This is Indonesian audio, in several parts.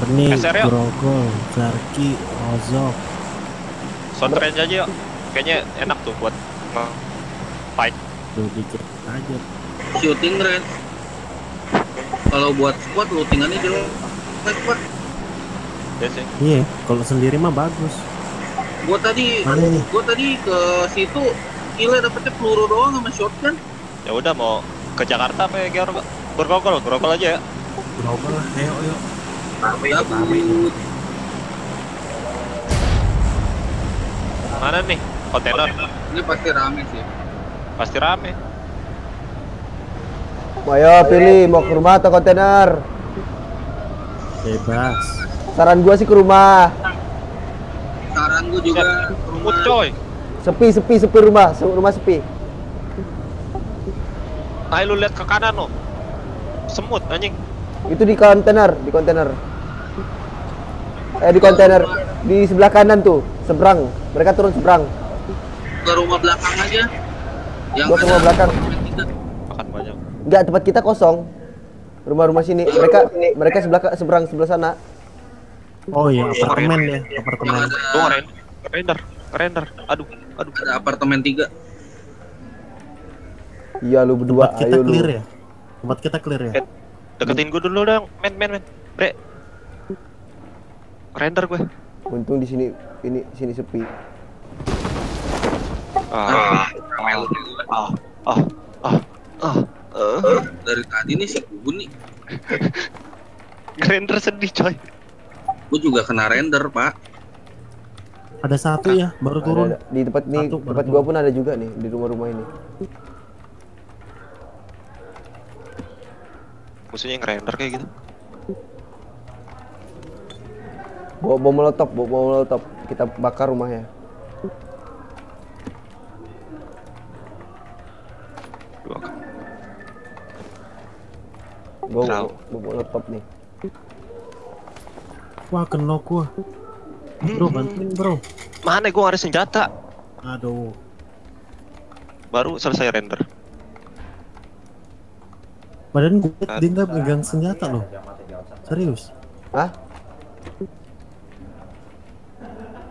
SR yuk. Grogol, Zarki, Ozok. Sound range aja yuk. Kayaknya enak tuh buat fight. Tuh dikit aja. shooting range kalau buat squad lootingannya jelek pak Ya sih. Iya, kalau sendiri mah bagus. gua tadi Mana nih? gua tadi ke situ gila dapetnya peluru doang sama shotgun Ya udah mau ke Jakarta apa ya Geor? Bergogol, bergogol aja ya. Grogol lah, ayo, ayo. Gabut. Mana nih? Kontainer ini pasti rame sih pasti rame. Ayo pilih mau ke rumah atau kontainer. Bebas. Saran gua sih ke rumah. saran gua juga Rumut coy. Sepi sepi sepi rumah, rumah sepi. Ayo lu lihat ke kanan lo. Semut anjing. Itu di kontainer, di kontainer. Eh di kontainer di sebelah kanan tuh, seberang. Mereka turun seberang. ke rumah belakang aja yang ke rumah belakang. Makan banyak. Enggak, tempat kita kosong. Rumah-rumah sini. Mereka mereka sebelah seberang sebelah sana. Oh iya, apartemen ya, apartemen. ngeren. Render, render. Aduh, aduh. ada apartemen tiga Iya lu berdua, Tempat kita ayo lu. clear ya. Tempat kita clear ya. Eh, Deketin gua dulu dong, men, men, men. Bre. Render gue. Untung di sini ini sini sepi. Ah, ah, ah, ah, ah, ah. Eh, dari tadi nih si Gugun nih Render sedih coy. gua juga kena render pak Ada satu ya, baru Ada, turun. ada. di tempat nih Satu, tempat gua pun ada juga nih di rumah-rumah ini. Musuhnya yang render kayak gitu. Bawa bom molotov, bawa bom molotov. Kita bakar rumahnya. Tahu. bawa bom molotov nih. Wah, kena gua. Bro, bantuin bro. Mana gua ada senjata? Aduh. Baru selesai render. Badan gue dia nggak pegang senjata loh. Serius. Hah?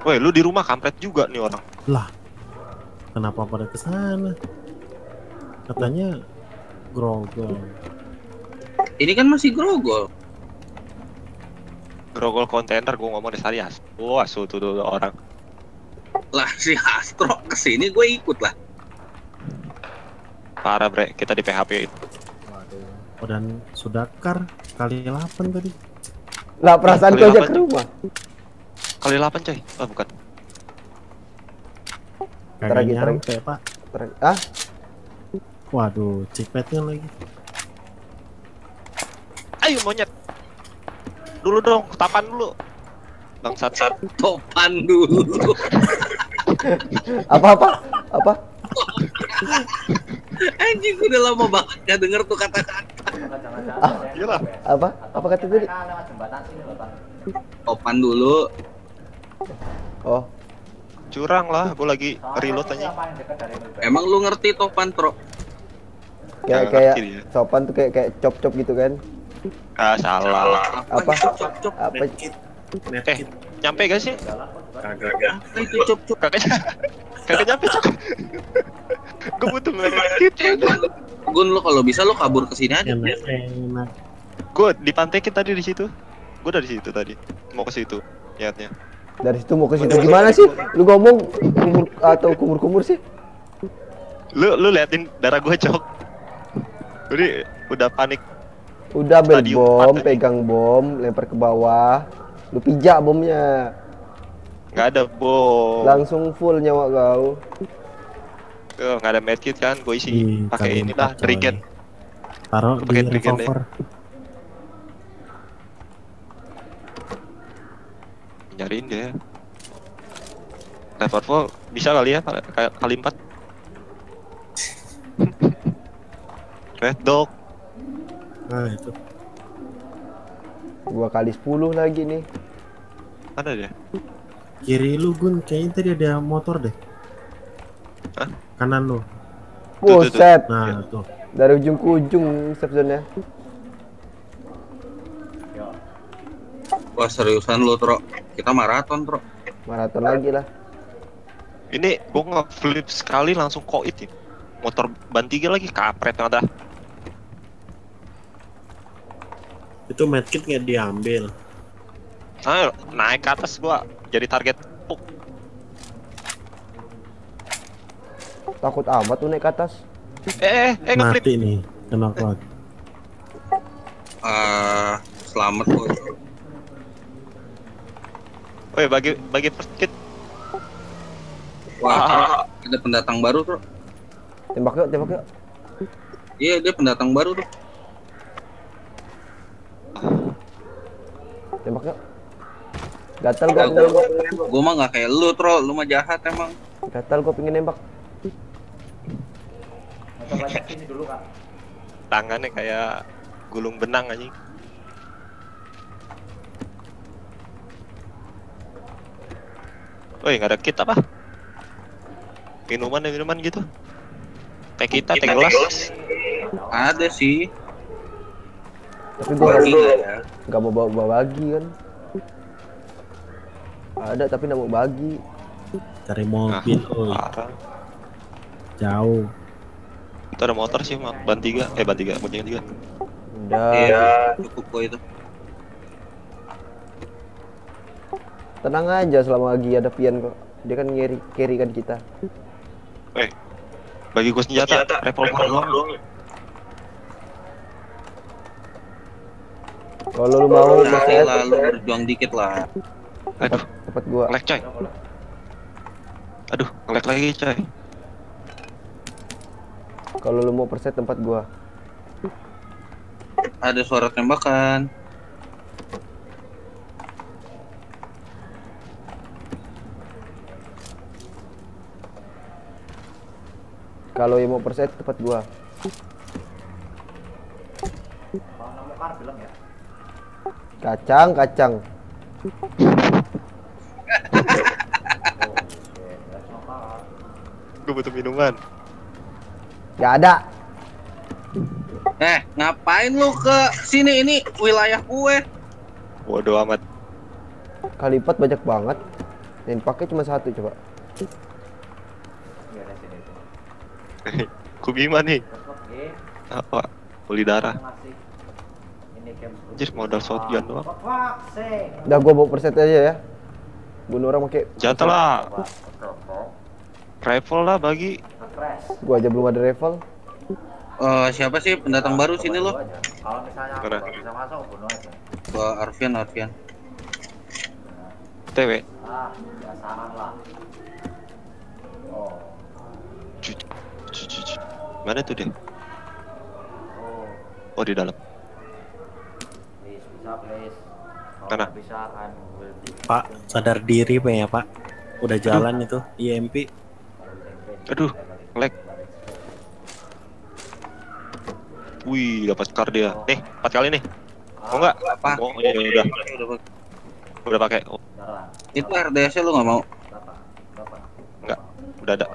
Woi, lu di rumah kampret juga nih orang. Lah. Kenapa pada ke sana? Katanya grogol. ini kan masih grogol Grogol kontainer gua ngomong di Sarias. Wah, su tuh tuh orang. lah si Astro ke sini gue ikut lah Parah, Bre. Kita di PHP itu. Oh, dan Sudakar kali 8 tadi. Lah perasaan gua aja ke rumah. Kali 8, coy. Oh, bukan. Kagak lagi, ntar nyampe, Pak. Ter- Ah, Waduh, cikpetnya lagi. Ayo monyet. Dulu dong, tapan dulu. Bangsat sat. topan dulu apa apa? Apa? anjing udah lama banget gak denger tuh kata-kata Iyalah. Apa? Apa kata tadi? topan dulu Oh, Curang lah, gua lagi reload aja. emang lu ngerti topan tro kayak kayak sopan tuh kayak kayak cop-cop gitu kan. Ah, salah. Apa? cop cop cop Apa? Eh, nyampe gak sih? apa itu cop cop Kagak Kagak nyampe, Cok. Gua butuh medkit. Gun lu kalau bisa lu kabur ke sini aja. Gua dipantekin tadi di situ. Gua dari situ tadi. Mau ke situ. Niatnya. Dari situ mau ke situ gimana sih? Lu ngomong kumur atau kumur-kumur sih? Lu lu liatin darah gua, Cok. Jadi udah panik. Udah bel bom, pegang bom, lempar ke bawah. Lu pijak bomnya. Nggak ada bom. Langsung full nyawa kau. Eh, nggak ada medkit kan? Gua isi pakai inilah regen. Taruh di Pakai regen Nyariin deh. Revolver bisa kali ya kali, kali empat. Red dog. Nah, itu. Dua kali 10 lagi nih. Ada deh. Kiri lu Gun, kayaknya tadi ada motor deh. Hah? Kanan lu. Buset, Nah, tuh. dari ujung ke ujung safe zone-nya. Wah seriusan lu, Tro. Kita maraton, Tro. Maraton lagi lah. Ini gua nge-flip sekali langsung koit ya. Motor ban tiga lagi kapret ada. Itu medkit nggak diambil. Nah, naik ke atas gua jadi target puk. Takut amat tuh naik ke atas. Eh, eh, eh ngeflip. Mati nih. Kena kuat. Eh, selamat boy. Woi, bagi bagi first kit. Wah, ada pendatang baru, Tro. Tembak yuk, tembak yuk. Iya, dia pendatang baru tuh. Tembak yuk. Gatal gua pengen nembak. Gua mah nggak kayak lu, Tro. Lu mah jahat emang. Gatal gua pengen nembak. Tangannya kayak gulung benang anjing. Woi, nggak ada kit apa? Minuman ya minuman gitu. Teh kita, teh gelas. Ada sih. Tapi gua nggak ya? nggak mau bawa, bawa bagi kan. Ada tapi nggak mau bagi. Cari mobil, oi. Parah. Jauh. Itu ada motor sih, Mak. ban tiga, eh ban tiga, boncengan tiga. Udah. Iya, cukup kok itu. Tenang aja selama lagi ada Pian kok. Dia kan carry, carry kan kita. Eh, bagi gue senjata, revolver doang. Kalau lu mau Cari perset lah, lu berjuang dikit lah. Aduh, tempat gua. ngelek coy. Aduh, ngelek lagi coy. Kalau lu mau perset tempat gua. Ada suara tembakan. Kalau yang mau perset tempat gua. Kacang, kacang. Gue butuh minuman. Gak ada. Eh, ngapain lu ke sini? Ini wilayah gue. Waduh amat. Kalipat banyak banget. Yang pakai cuma satu coba. Kubima nih. Apa? Puli darah. Anjir modal shotgun doang. Udah gua bawa perset aja ya. Bunuh orang pakai. Jatuh lah. Rifle lah bagi. Gua aja belum ada rifle. Eh, siapa sih pendatang baru sini lo? Kalau misalnya bisa masuk, bunuh aja. Ke Arfian, Arfian. TW. Ah, biasaan lah. Oh. Mana tuh deh? oh, Oh di dalam. please, bisa please. Kalau Mana? nggak bisa kan, will be Pak, sadar diri Pak ya Pak. Udah jalan itu IMP. Aduh, ngelek. Wih, dapat card dia. Nih, empat kali nih. Mau nggak? Apa? Oh, iya, udah, Udah, udah pakai. Oh. Itu RDS-nya lu nggak mau? Enggak, udah ada.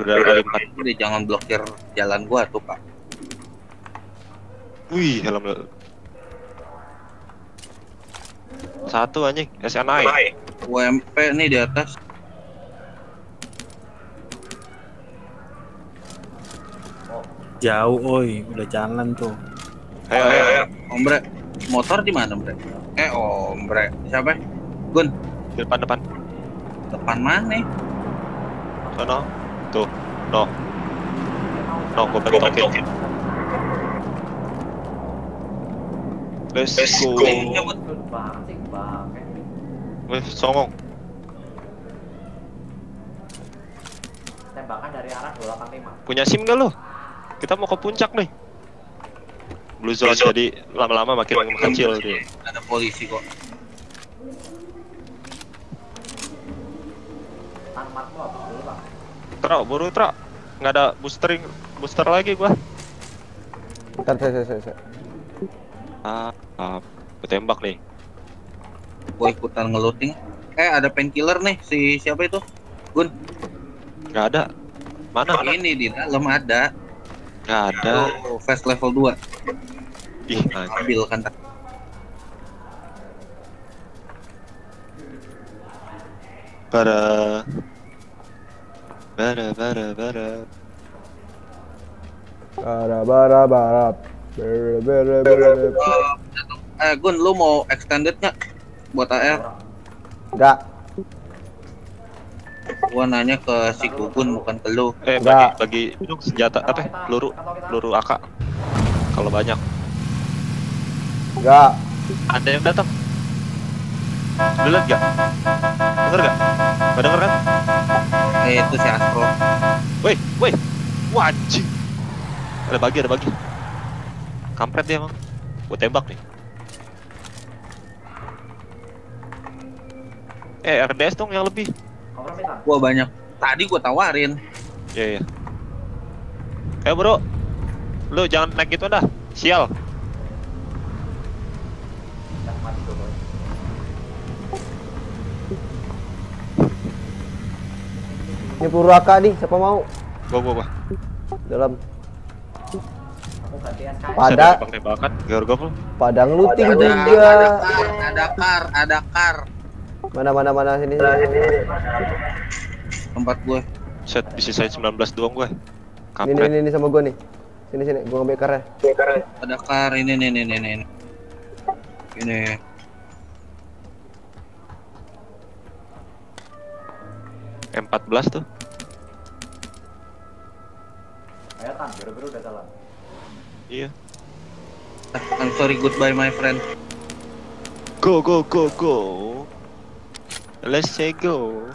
Udah ada kali empat. Udah jangan blokir jalan gua tuh, Pak. Wih, helm. Satu anjing, SNI. UMP nih di atas. Jauh, oi. Udah jalan tuh. Ayo, ayo, ayo. Ombre, motor di mana, Ombre? Eh, Ombre. Siapa? Gun, Di depan depan. depan mana? Sono. Tuh. No. No, gue pengen tokin. Let's go. Wih, songong. Tembakan dari arah 285. Punya SIM gak lo? Kita mau ke puncak nih. Blue zone jadi lama-lama makin kecil dia. Ada polisi kok. Dulu, Bang. Tro, buru Tro. Nggak ada boostering, booster lagi gua. Bentar, saya, saya, saya. Ah, ah, tembak nih. Gua ikutan ngeluting. Eh, ada painkiller nih, si siapa itu? Gun. Nggak ada. Mana? Ini di dalam ada. Enggak ada. Oh, fast level 2. Ih, ambil kan. Para Bara. Bara bara bara. Bara bara bara. Bere bere. Eh, Gun, lu mau extended nggak buat AR? Enggak, Gua nanya ke si Gugun bukan ke lu. Eh bagi bagi dong senjata apa? ya? Peluru peluru AK. Kalau banyak. enggak. Ada yang datang. Lu lihat gak? Denger gak? Gak denger kan? Eh, itu si Astro. Woi, woi. Anjing. Ada bagi, ada bagi. Kampret dia emang. Gue tembak nih. Eh, RDS dong yang lebih. Gua banyak. Tadi gua tawarin. Iya, iya. Eh, bro. Lu jangan naik gitu dah. Sial. Udah mati dulu. Ini peluru AK nih, siapa mau? Gua, gua, gua. Dalam. Pada lu. padang looting Ada, ada kar, ada kar, ada kar. Mana mana mana sini sini. Tempat gue. Set, bisa saya 19 doang gue. Ini ini, ini, ini sama gua nih. Sini sini, gua ngambil karnya. Ada kar ini nih nih nih nih. Ini. M14 tuh. Ayo tan, biru-biru udah jalan. Iya. I'm sorry goodbye my friend. Go go go go. Let's say go.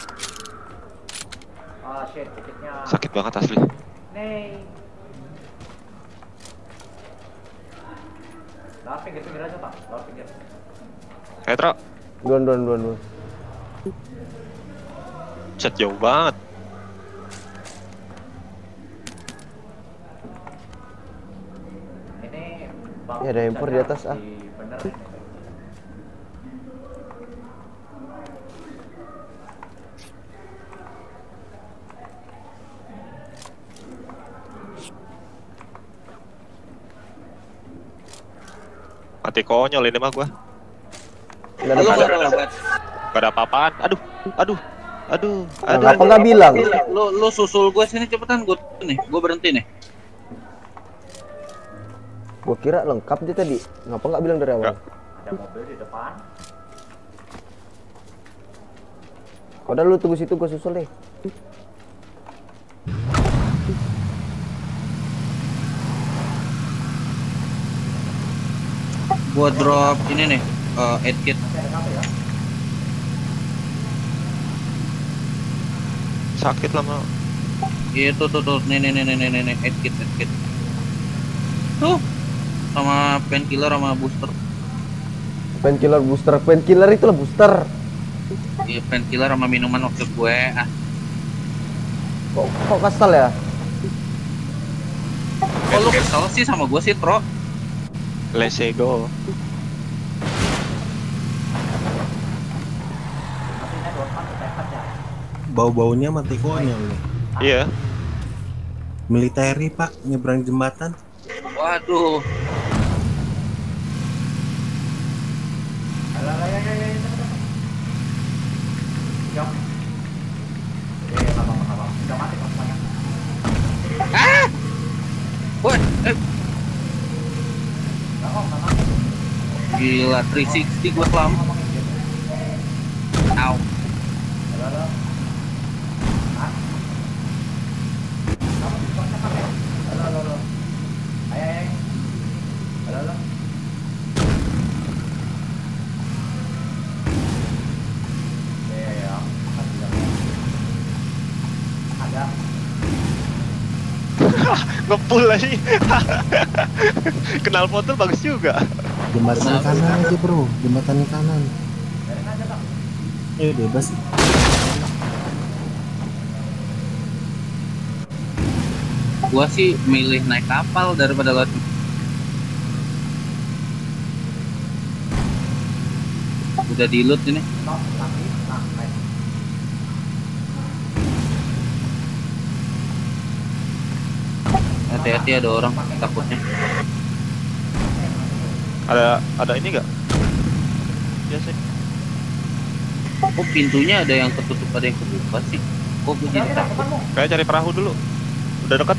Ah shit, titiknya. Sakit banget asli. Nih. Lewat pinggir-pinggir aja tak, lewat pinggir. Petra, Duluan duluan duluan duluan. Set jauh banget. Ini. Ya, ada handphone di atas, ah. Mati konyol ini mah gua. Enggak ada apa-apaan. Aduh, aduh, aduh, aduh. Ngapa nggak bilang? Lu lu susul gue sini cepetan gue nih. Gue berhenti nih. Gua kira lengkap dia tadi. Ngapa nggak bilang dari awal? Ada mobil di depan. Udah lu tunggu situ gua susul deh. Gue drop ini nih. eh aid kit. Masih ada satu ya. Sakit lama. Iya tuh tuh tuh nih nih nih nih nih nih aid kit aid kit. Tuh sama painkiller sama booster. Painkiller booster, painkiller itu lah booster. Iya painkiller sama minuman waktu gue ah. Kok kok kesel ya? Kok lu kesel sih sama gue sih Tro? Let's say go. Matinya dua kan tepat ya. Bau-baunya mati konyol nih. Iya. Militeri pak, nyebrang jembatan. Waduh. Ayo, ayo, ayo, cepet, cepet. Jom. Eh, nggak apa-apa, nggak apa-apa. Udah mati kok semuanya. Woi, eh Nggak kok, nggak mati. gila 360 gue selamat. Ngomongin gitu. Au. Halo, halo. Hah? Kamu di kosnya kan ya? Halo, halo, halo. Ayo, ayo, ayo. Halo, halo. Ya, ya, ya. Mati jalan. Ada. Ngepul lagi. Kenal foto bagus juga. Jembatan kanan aja bro, jembatan kanan. Eh bebas. Gua sih milih naik kapal daripada lewat udah di loot ini Stop, mati. Nah, nice. Hati-hati ada orang takutnya Ada ada ini enggak? Biasa. Kok pintunya ada yang ketutup ada yang kebuka sih? Kok gue jadi takut? Kayak cari perahu dulu. Udah dekat.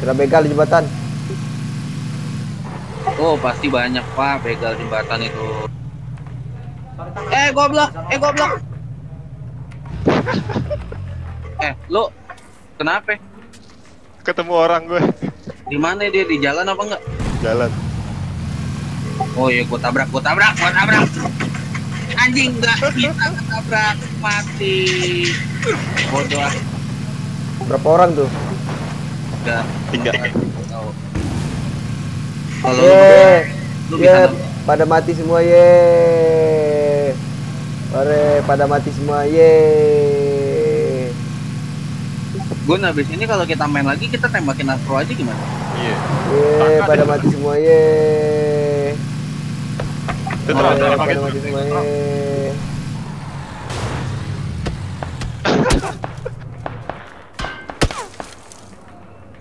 Kena begal di jembatan. Oh pasti banyak pak begal jembatan itu. Eh goblok, eh goblok. eh lu kenapa? Ketemu orang gue. Di mana dia di jalan apa enggak? Jalan. Oh iya gua tabrak, gua tabrak, gua tabrak. Anjing enggak kita ketabrak mati. Bodoh. Berapa orang tuh? Enggak. Tiga. Kalau lu Ye, lu ye, bisa pada mati semua ye. Ore, pada mati semua ye. Gun habis ini kalau kita main lagi kita tembakin Astro aja gimana? Iya. Ye, pada mati semua ye. Ada pakai pada mati semua ye.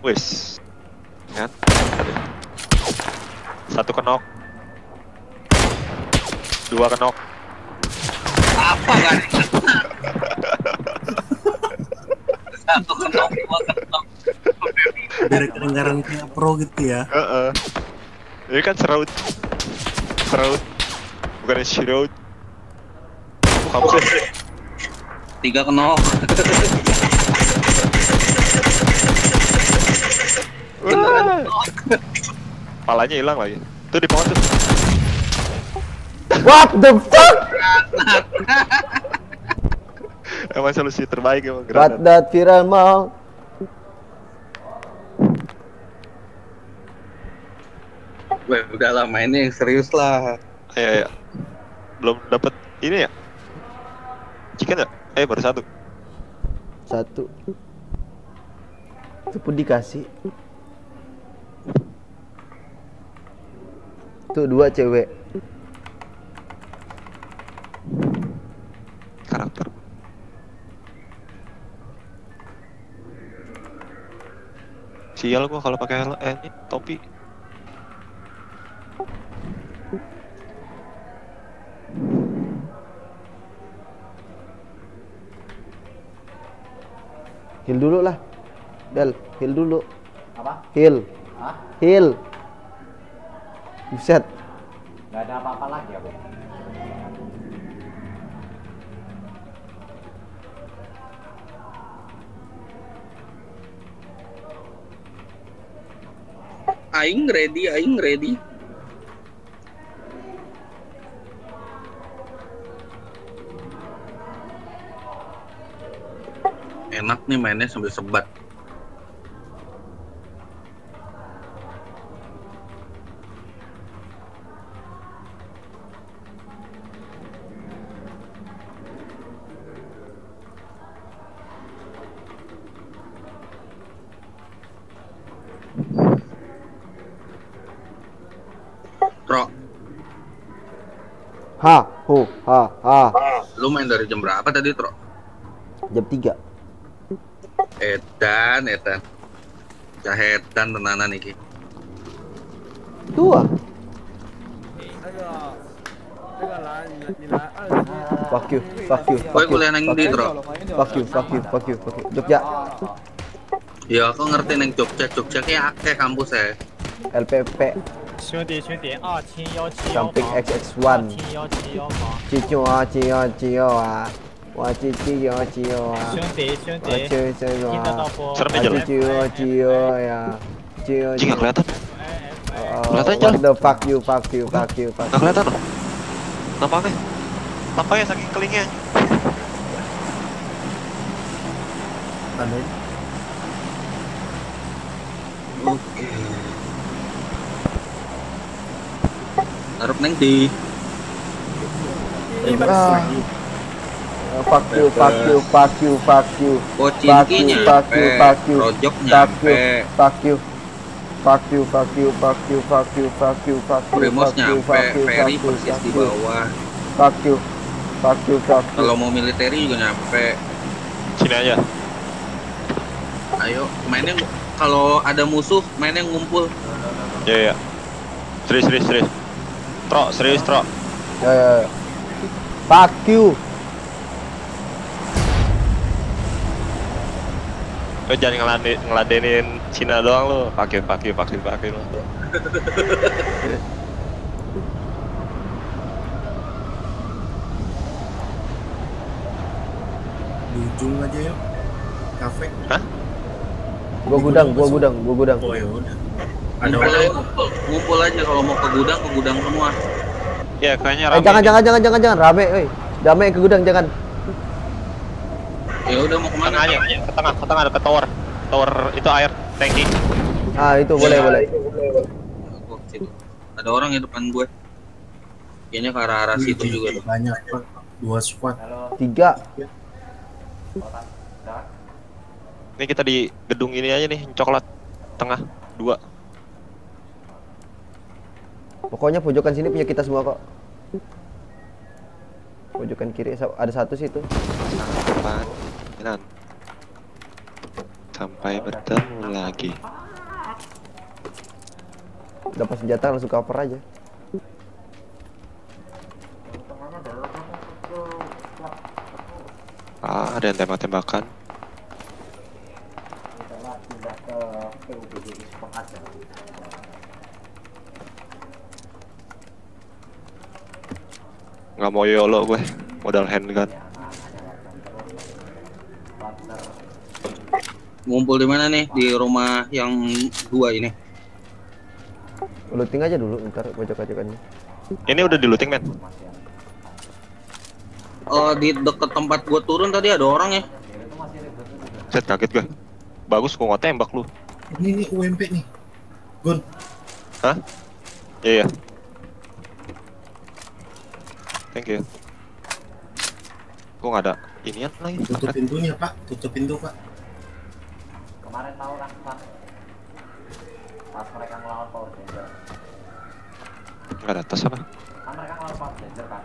Wis. Kan? Satu kenok. Dua kenok. Apa kan? Satu kenok, dua kenok. Dari kedengaran kayak pro gitu ya. Heeh. Ini kan serut. Serut. Bukan shroud. Kamu sih. Tiga kenok. Wah. Palanya hilang lagi. Tuh di pohon tuh. What the fuck? Emang solusi terbaik emang What granat. that viral mau? Weh, udahlah mainnya yang serius lah. Ayo, ayo. Belum dapat ini ya? Chicken ya? Eh baru satu. Satu. Itu pun dikasih. Tuh dua cewek. Karakter. Sial gua kalau pakai eh, ini topi. Heal dulu lah. Del, heal dulu. Apa? Heal. Hah? Heal. Buset. Gak ada apa-apa lagi ya, Bu? Aing ready, aing ready. Enak nih mainnya sambil sebat. Tro, Ha, ho, ha, ha. lu main dari jam berapa tadi, Tro? Jam 3. Edan, edan. Cahetan tenanan iki. Itu ah. Fuck you, fuck you, fuck you, kuliah ndi, you, Tro? fuck you, fuck you, fuck you, fuck you. Jogja, Ya aku ngerti neng Jogja, Jogja kayak akeh kampus ya. LPP, 兄弟兄弟，二七幺七幺 samping 房，二 XX1. 七幺七幺房， Cicio ah, cio, cio ah. Wah, cicio, cio ah. 兄弟兄 Wah, 弟， cio, cio 听得到 ah. 不？ Serem Ah, aja lah. cio, cio ya. Cio, Anjing nggak kelihatan. Oh, Kelihatan, what Jal. the fuck you, fuck you, fuck you, fuck Nggak you. kelihatan loh. Nampaknya. Nampaknya saking kelingnya. Tandai. Taruh neng di Ah. Ah, Fuck you, fuck you, fuck you, fuck you. Pocinki Fuck you, nyampe, fuck you, Fuck you, nyampe, fuck you. Fuck you, fuck you, fuck you, fuck you, fuck you, fuck you, Primos fuck you, nyampe, fuck you, Ferry fuck you, persis fuck di you, bawah. fuck you, fuck you, fuck you. Kalau mau militeri juga nyampe. Sini aja. Ayo, mainnya kalau ada musuh, mainnya ngumpul. Iya, iya. Serius, serius, serius. Tro, serius, Tro. Ya, ya, ya. Fuck you. Lo jangan ngelade, ngeladenin Cina doang lo. Pakai, pakai, pakai, pakai lo. Di ujung aja yuk. Kafe. Gua gudang, gua gudang, gua gudang. Oh ya udah. Ada Ngumpul ngumpul. Ngumpul aja kalau mau ke gudang, ke gudang semua. Ya, kayaknya Eh rame. jangan nih. jangan jangan jangan jangan rame, woi. Damai ke gudang jangan. Ya udah mau Ke ke mana? tengah aja, ke tengah, ke tengah, ke tower. Tower itu air, tanki. Ah itu boleh boleh. Ke situ. Ada orang di depan gue. Kayaknya ke arah-arah situ juga tuh. Banyak pak. Dua squad. Tiga. Ini kita di gedung ini aja nih, coklat. Tengah, dua. Pokoknya pojokan sini punya kita semua kok. Pojokan kiri ada satu situ. Sampai. Sampai bertemu lagi. Dapat senjata langsung cover aja. Ah, ada yang tembak-tembakan. Kita lah pindah ke PUBG Sport aja. Nggak mau yolo gue, modal handgun. Ngumpul di mana nih? Di rumah yang dua ini. Looting aja dulu ntar pojok-pojokannya. Ini udah di looting, men. Oh, di deket tempat gua turun tadi ada orang ya. Set kaget gue. Bagus gua nggak tembak lu. Ini nih UMP nih. Gun. Hah? Iya, iya. Thank you. Gua nggak ada inian lagi. Tutup Karet. pintunya pak. Tutup pintu pak. Kemarin tahu kan pas pas mereka ngelawan Power Ranger. Nggak ada tas apa? Kan mereka ngelawan Power Ranger kan.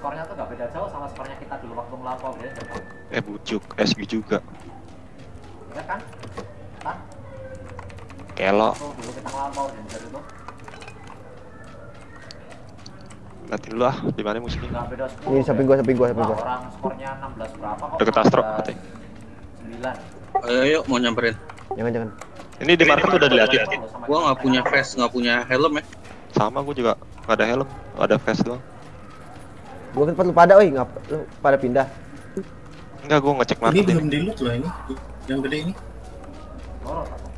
Skornya tuh gak beda jauh sama skornya kita dulu waktu ngelawan Power Ranger kan. Eh bujuk, SB juga. Ingat kan? Kan? Kelo. Waktu dulu kita ngelawan Power Ranger itu Nanti dulu ah, di mana musuhnya? nggak beda 10 Ini samping gua, samping gua, samping gua. orang skornya 16 berapa kok Deket Astro, katanya. 9 Ayo, ayo mau nyamperin. Jangan jangan. Ini di market udah diliatin. Gua nggak punya vest, nggak punya helm ya. Sama gua juga nggak ada helm, ada vest doang. Gua kan lu pada, oi, lu pada pindah. Enggak, gua ngecek Ini market belum ini. di loot loh ini. Yang gede ini. Boros aku.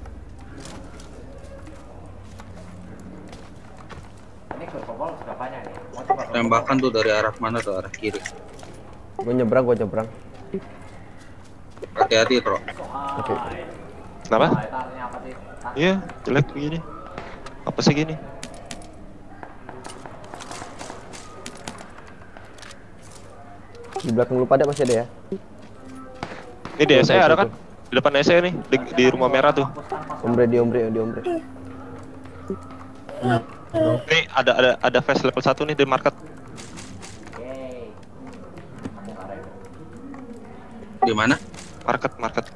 Ini gerbol sudah banyak nih. Mau coba gerbol? Tembakan tuh dari arah mana tuh? Arah kiri. Gua nyebrang, gua nyebrang. Hati-hati, Bro. Oke. Kenapa? Itu artinya apa sih? Ah, Iya, jelek begini. Apa sih gini? Di belakang lu pada masih ada ya? Ini di SE ada kan? Di depan SE nih, di, di rumah merah tuh. Ombre di ombre, di ombre. Nah. Nih ada ada ada vest level 1 nih di market. Yeay. Aku nggak rem. Di mana? Market, market.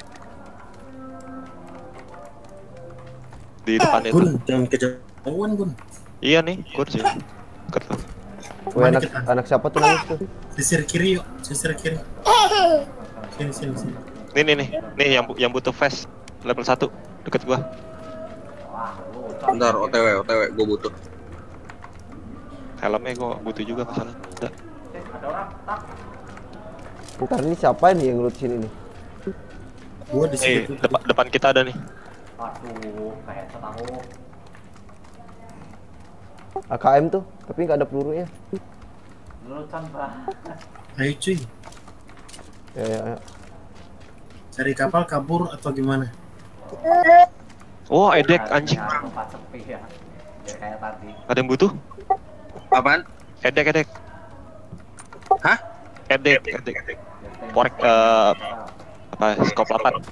Di depan itu. Gun, jangan kejauhan Gun. Iya nih, gua di sini. Deket anak kita? anak siapa tuh nangis tuh? Sisir kiri yuk. Sisir kiri. Sini sini sini. Nih nih nih, nih yang bu- yang butuh vest level 1 deket gua. Bentar, OTW, OTW, gua butuh. Helmnya gua butuh juga masalah. Eh, ada orang tak Ntar ini siapa nih yang loot sini nih? Gua di Eh, sini. depan depan kita ada nih. aduh kayak setahu AKM tuh, tapi nggak ada pelurunya. lelucon banget Ayo cuy. Ya, ya, ya. Cari kapal kabur atau gimana? Oh, edek anjing. tempat sepi ya Biar kayak tadi Ada yang butuh? Apaan? Edek, edek. Hah? Edek, edek. Biar tembak. Korek eh, apa? Skop 8.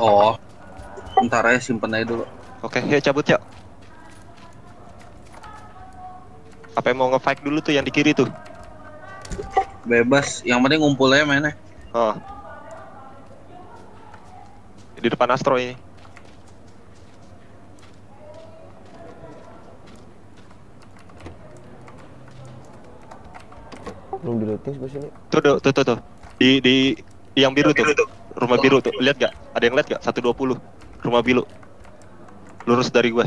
Oh. Bentar aja simpen aja dulu. Oke, yuk cabut yuk. Apa yang mau nge-fight dulu tuh yang di kiri tuh? Bebas, yang penting ngumpul aja mainnya. Oh. Di depan Astro ini. Belum di looting sebelah sini. Tuh, tuh, tuh, tuh, tuh. Di di yang biru tuh. Rumah biru tuh. Lihat gak? Ada yang lihat gak? 120. Rumah biru. Lurus dari gue.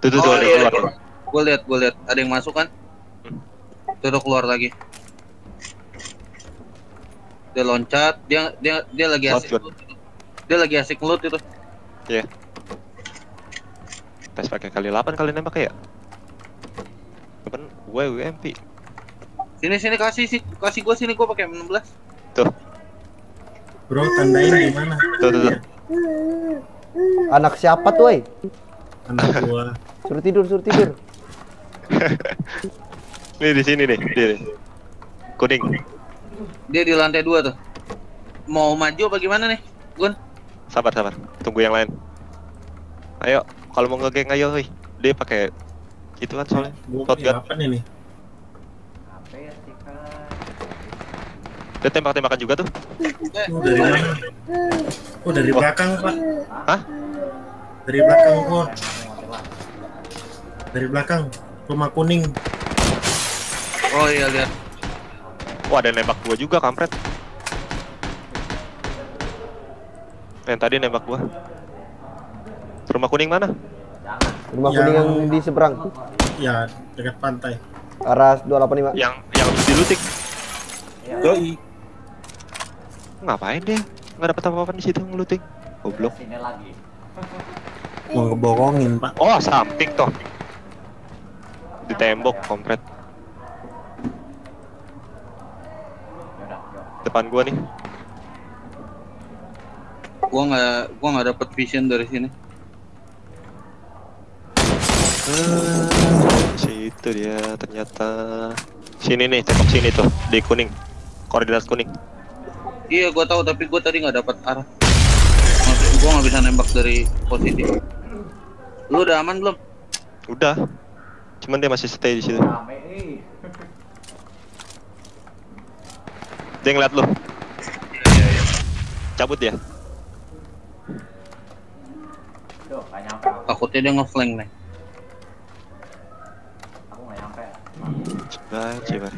Tuh, tuh, tuh, Oh, ada iya, yang keluar. iya. tuh. Gue lihat, gue lihat. Ada yang masuk kan? Tuh udah keluar lagi. Dia loncat, dia dia dia lagi asik. Dia lagi asik ngeloot itu. Iya. Tes pakai kali 8 kali nembak ya? Depan gue UMP. Sini sini kasih sih, kasih gue sini gue pakai 16. Tuh, Bro, tandain di mana? tuh, tuh, tuh. Anak siapa tuh, woi? Anak gua. Suruh tidur, suruh tidur. Nih di sini nih, di kuning. Dia di lantai dua tuh. Mau maju apa gimana nih? Gun. Sabar, sabar. Tunggu yang lain. Ayo, kalau mau ngegeng ayo, hei. Dia pakai itu kan soalnya. Gua apa nih? Dia tembak-tembakan juga tuh. Oh, dari mana? Oh, dari belakang, Pak. Hah? Dari belakang gua. Dari belakang. Rumah kuning. Oh iya lihat. Wah, ada yang nembak gua juga, kampret. Yang tadi nembak gua. Rumah kuning mana? Rumah Yang- kuning yang di seberang. Ya, dekat pantai. Arah 285. Yang yang dilutik. Doi. Ngapain dia? Nggak dapat apa-apa di situ ngeluting. Goblok. Sini lagi. Mau ngeborongin, Pak. Oh, samping toh. Di tembok, kompret. Depan gua nih. Gua nggak gua nggak dapet vision dari sini. Situ dia ternyata. Sini nih, tembok sini tuh, di kuning. Koordinat kuning. Iya gua tahu tapi gua tadi nggak dapat arah. Maksud gua nggak bisa nembak dari posisi. Lu udah aman belum? Udah. Cuman dia masih stay di situ. Dia ngeliat lu. Cabut dia. Takutnya dia ngeflank nih. Aku gak nyampe. Coba, coba.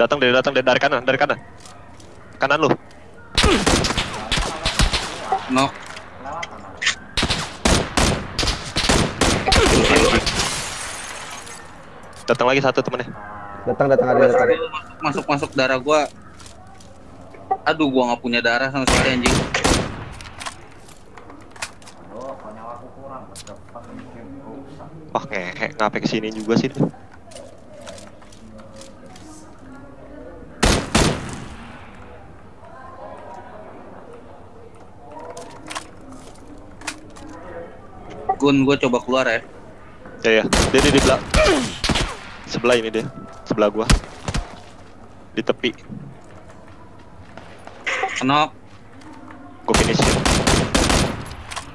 Datang dari datang dari, dari kanan, dari kanan. Kanan lu. Aku. Datang lagi satu temennya. Datang, datang ada datang. Masuk masuk darah gua. Aduh gua nggak punya darah sama sekali anjing. Wah ngehe, ngapain ke sini juga sih dia? Gun gua coba keluar ya. Ya ya, dia di belak sebelah ini dia, sebelah gua. Di tepi, Nok. gua finish ya.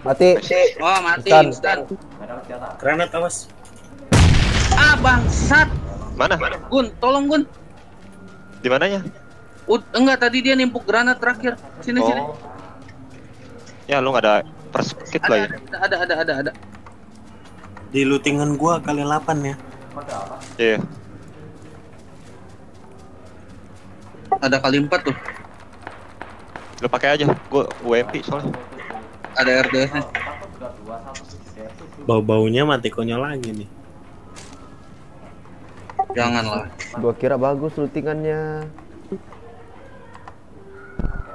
Mati. Oh mati Instan. senjata. Granat awas. Ah bangsat. Mana? Gun, tolong Gun. Di mananya? Ud, enggak tadi dia nimpuk granat terakhir. Sini sini. Oh. Ya lu nggak ada perspektif Ada, lagi. ada ada ada ada ada. Di lootingan gua kali 8 ya. Iya. Ada kali empat tuh. Lu pakai aja. Gua UMP soalnya. Ada RDS nya. Bau-baunya mati konyol lagi nih. Janganlah. Gua kira bagus lootingannya.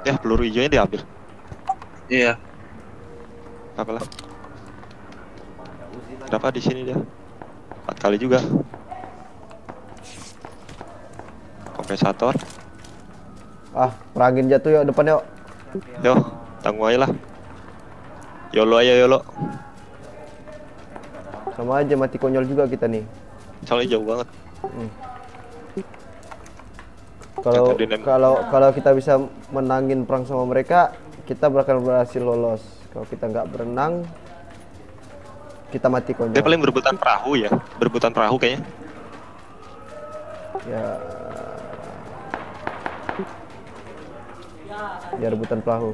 Ya peluru hijaunya diambil. Iya. Apalah. Berapa di sini dia? Empat kali juga. Kompensator. Ah, perangin jatuh yuk depan yuk. Yo, tanggung aja lah. Yolo aja yolo. Sama aja mati konyol juga kita nih. Soalnya jauh banget. Kalau tadi nembak. kalau kalau kita bisa menangin perang sama mereka, kita bakal berhasil lolos. Kalau kita nggak berenang, kita mati konyol. Dia paling berebutan perahu ya, berebutan perahu kayaknya. Ya. Ya rebutan perahu.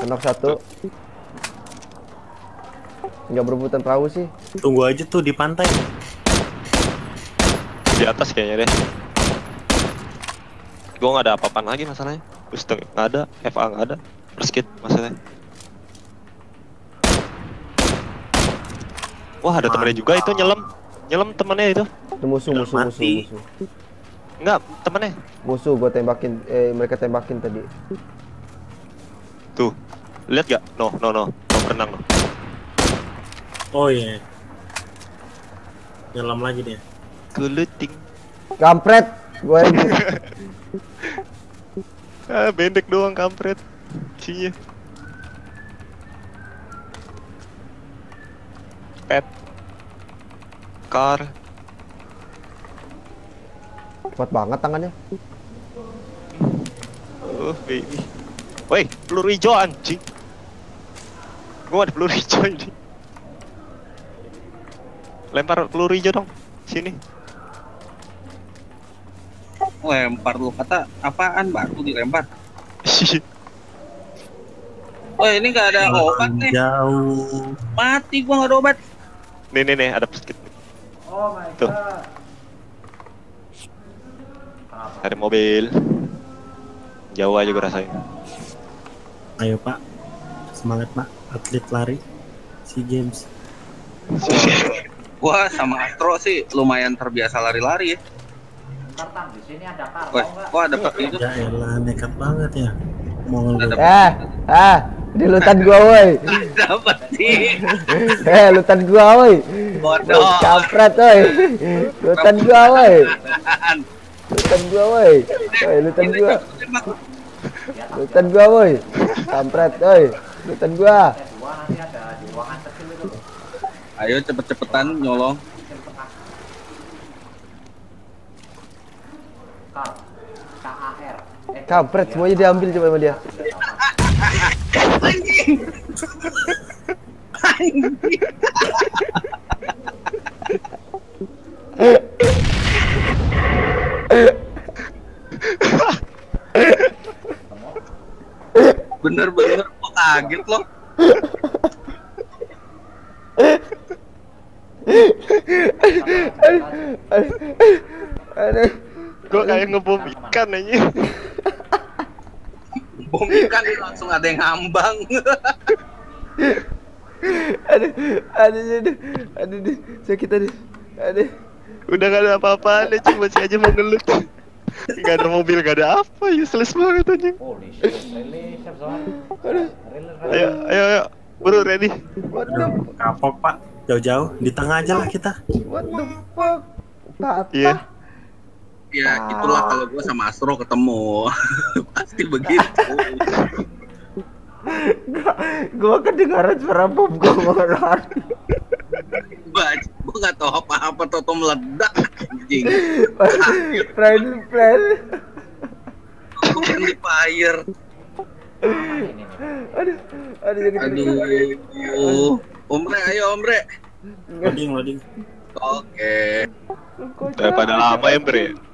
Anak satu. Nggak berebutan perahu sih. Tunggu aja tuh di pantai. Di atas kayaknya deh. Gue nggak ada apa-apaan lagi masalahnya. Wisdom nggak ada, FA nggak ada, perskit masalahnya. Wah ada temennya juga itu nyelam, nyelam temennya itu. Itu musuh, Udah musuh, musuh, mati. musuh. Enggak, temennya. Musuh gua tembakin, eh mereka tembakin tadi. Tuh, lihat gak? No, no, no, no berenang no. Oh iya. Nyelam lagi dia. Guluting. Kampret, gue Ah, bendek doang kampret. Isinya. Pet. Car. kuat banget tangannya. Oh, baby. Woi, peluru hijau anjing. Gua ada peluru hijau ini. Lempar peluru hijau dong. Sini. Lempar lu kata apaan batu dilempar? Oh ini nggak ada obat nih. Jauh. Mati gua nggak ada obat. nih, nih, nih, ada pesket. Oh my Tuh. god. Dari mobil. Jauh aja gue rasain. Ayo Pak. Semangat Pak. Atlet lari. Si Games. Gua sama Astro sih lumayan terbiasa lari-lari ya. Ntar tang di sini ada kar. Wah, kok ada pak itu? Ya elah nekat banget ya. Mau ngeluh. Eh, ah, di lutan gua woi. Dapat sih. Eh, lutan gua woi. Bodoh. Kampret woi. Lutan gua woi. Lutan gua woi. Woi, lutan gua. Lutan gua woi. Kampret woi. Lutan gua. Ayo cepet-cepetan nyolong. Kar. KAR. Eh, Kampret semuanya diambil coba sama dia. Bener-bener kok kaget loh. Aduh. Gue kayak ngebom ikan aja. Bom ikan langsung ada yang ngambang. Aduh, aduh, aduh, aduh, aduh, sakit aduh, aduh. Udah gak ada apa-apaan ya, cuma masih aja mau ngelut. Gak ada mobil, gak ada apa, useless banget. Holy shit, really, really. Ayo, ayo, ayo. Bro, ready. What the, Aduh, kapok Pak. Jauh-jauh. Di tengah aja lah kita. what the fuck? Patah. Iya. Ya itulah kalau gua sama Astro ketemu. Pasti begitu. Gua kedengaran suara bom lari. Gua, gua nggak tahu apa-apa toto meledak anjing. Friend, friend. Friendly fire. Aduh, aduh, jangan Aduh. Omre, ayo Omre. Loading, loading. Oke. Daripada lama ya, Bre.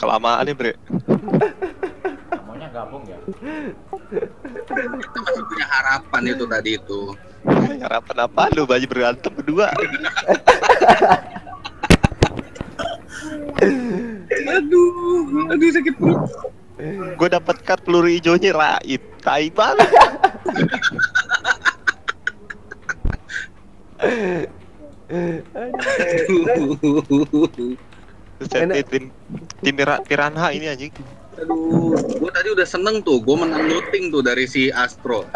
Kelamaan ya, Bre. Namanya gabung ya. Kita masih punya harapan itu tadi itu. Harapan apa lu baju berantem berdua? Aduh, aduh sakit perut. Gue dapat card peluru hijaunya raib. Tai banget. Terus tim tim pira- piranha ini anjing. Aduh, gua tadi udah seneng tuh, gua menang looting tuh dari si Astro.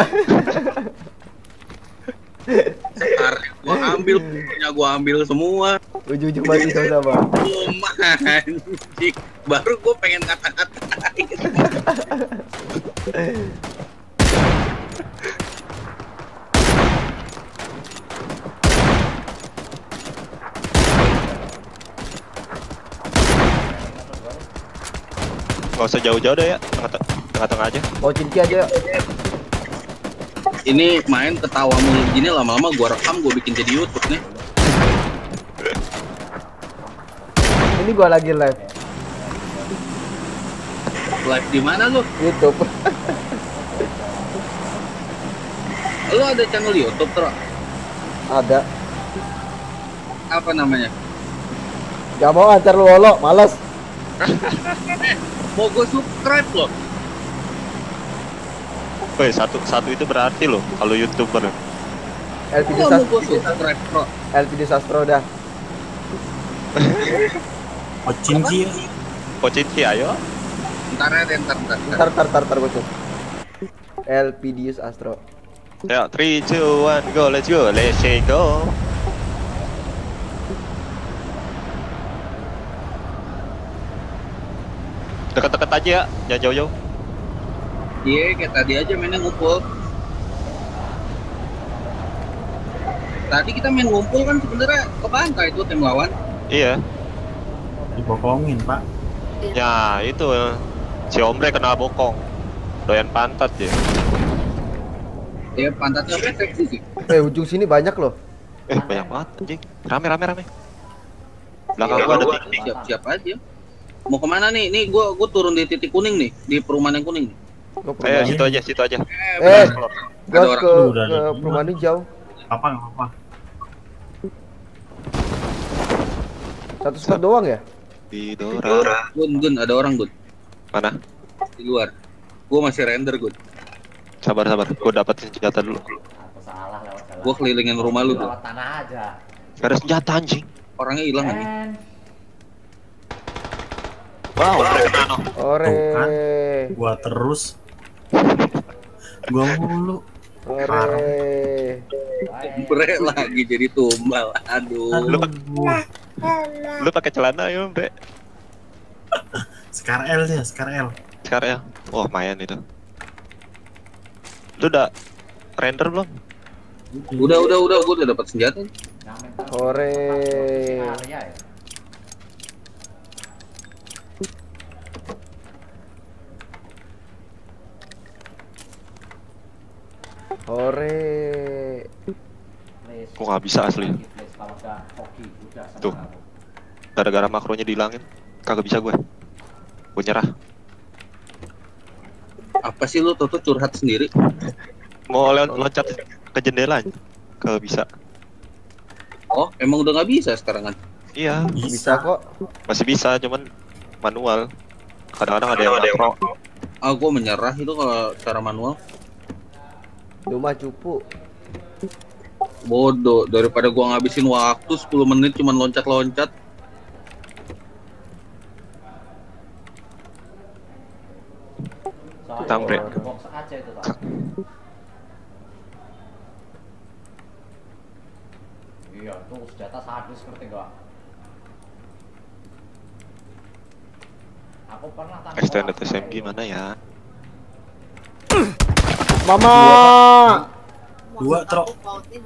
Sekarang gua ambil, punya gua ambil semua. Ujung-ujung mati sama-sama. Oh anjing. Baru gua pengen kata-katain. Gak usah jauh-jauh deh ya, tengah- tengah-tengah aja. Mau cinti aja. Ini main ketawa mulu gini lama-lama gua rekam, gua bikin jadi YouTube nih. Ini gua lagi live Live di mana lu? YouTube. Lu ada channel YouTube, Tro? Ada. Apa namanya? Gak mau antar lu Olo, males. Mau gue subscribe loh. Woi, satu satu itu berarti loh kalau youtuber. LPD mau Sastro, gue subscribe, Tro? LPD Sastro dah. Ocinci ya. Pocinci ayo. Ntar ya, ntar, ntar, ntar. Ntar, ntar, ntar, cek. LPD Astro. Ya, 3 2 1 go, let's go. Let's go. Dekat-dekat aja ya, jangan jauh-jauh. Iya, kayak tadi aja mainnya ngumpul. Tadi kita main ngumpul kan sebenarnya ke pantai itu tim lawan. Iya. Dibokongin, Pak. Ya, itu si Ombre kena bokong. Doyan pantat ya. Ya pantatnya oke seksi sih. Eh, ujung sini banyak loh. Eh, banyak banget anjing. Rame rame rame. Belakang Ya, gua ada tinggi. siap-siap aja. Mau ke mana nih? Nih gua gua turun di titik kuning nih, di perumahan yang kuning. Eh, perumahan, situ aja, situ aja. Eh. ada orang. ke, ke ada. perumahan hijau. Apa nggak apa? Satu spot doang ya? Didora. Gun, Gun, ada orang Gun Mana? di luar. Gua masih render Gun. Sabar sabar. Gua dapat senjata dulu. Salah lewat jalan. Gua kelilingin rumah lu Gun. Lewat tanah aja. Gak ada senjata anjing. Orangnya hilang nih. Wow, Ombre kena no. Ore. Gua terus. Gua mulu. Ore. Bre lagi jadi tumbal. Aduh. Lu, lu pakai celana ya, Ombre? Skar L dia, Skar L. Sekarang ya. Wah, lumayan itu. Lu udah render belum? Udah, udah, udah, gua udah dapat senjata. Ore. Area ya. Ore. Please. Gua nggak bisa asli. Tuh. Gara-gara makronya dihilangin. Kagak bisa gue. Gue nyerah. Apa sih lu tuh tuh curhat sendiri? Mau lon- loncat ke jendela aja. Kagak bisa. Oh, emang udah nggak bisa sekarang kan? Iya, Bisa kok. masih bisa, cuman manual. Kadang-kadang ada yang makro. Ah, gua menyerah itu kalau secara manual. Rumah cupu. Bodoh, daripada gua ngabisin waktu 10 menit cuman loncat-loncat. Soalnya Tampre. box aja itu tak. Iya, tuh senjata sadis seperti gak. Aku pernah tangkap orang SMG mana ya? Mama. Dua truk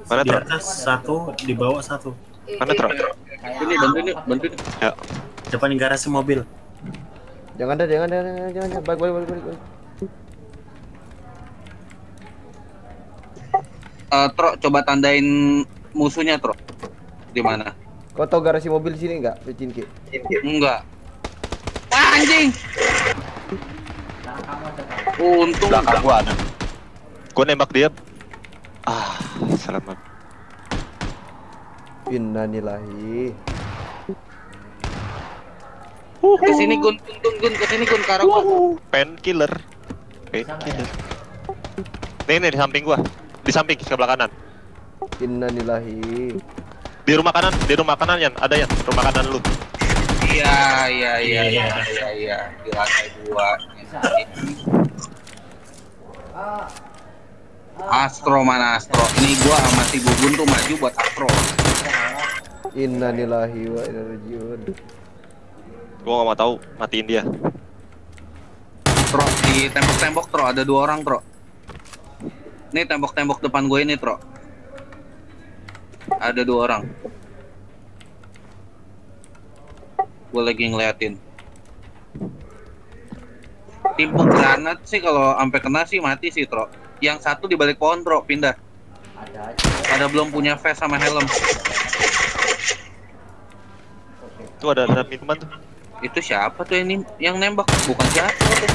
Mana di truk? atas satu, di bawah satu. Mana truk? Ini bantuin nih, bantuin. nih. Ya, Depan garasi mobil. Jangan dah, jangan, jangan, jangan, jangan, jangan. Balik, balik, balik, balik. balik. Eh, Tro, coba tandain musuhnya, Tro. Di mana? Kau tahu garasi mobil di sini enggak, Pecinki? Enggak. Wah, anjing. Nah. Untung belakang gua ada. Gua nembak dia. Ah, selamat. Innalillahi. ke sini Gun, Gun, Gun, Gun, ke sini Gun, ke arah gua. Painkiller. Painkiller. Nih, nih di samping gua. Di samping sebelah kanan. Innalillahi. Di rumah kanan, di rumah kanan Yan, ada Yan, rumah kanan lu. Iya, iya, iya, Iya. iya, iya, iya. Di lantai dua. Ah, Astro mana Astro? Ini gua sama si Gugun tuh maju buat Astro. Innalillahi wa inna ilaihi rajiun. Gua gak mau tahu, matiin dia. Tro, di tembok-tembok Tro ada dua orang Tro. Nih tembok-tembok depan gue ini Tro. Ada dua orang. Gue lagi ngeliatin. Timpuk granat sih kalau sampai kena sih mati sih Tro. Yang satu di balik pohon Tro pindah. ada belum punya vest sama helm. Tuh ada, ada minuman tuh. Itu siapa tuh yang nim- yang nembak? Bukan siapa tuh.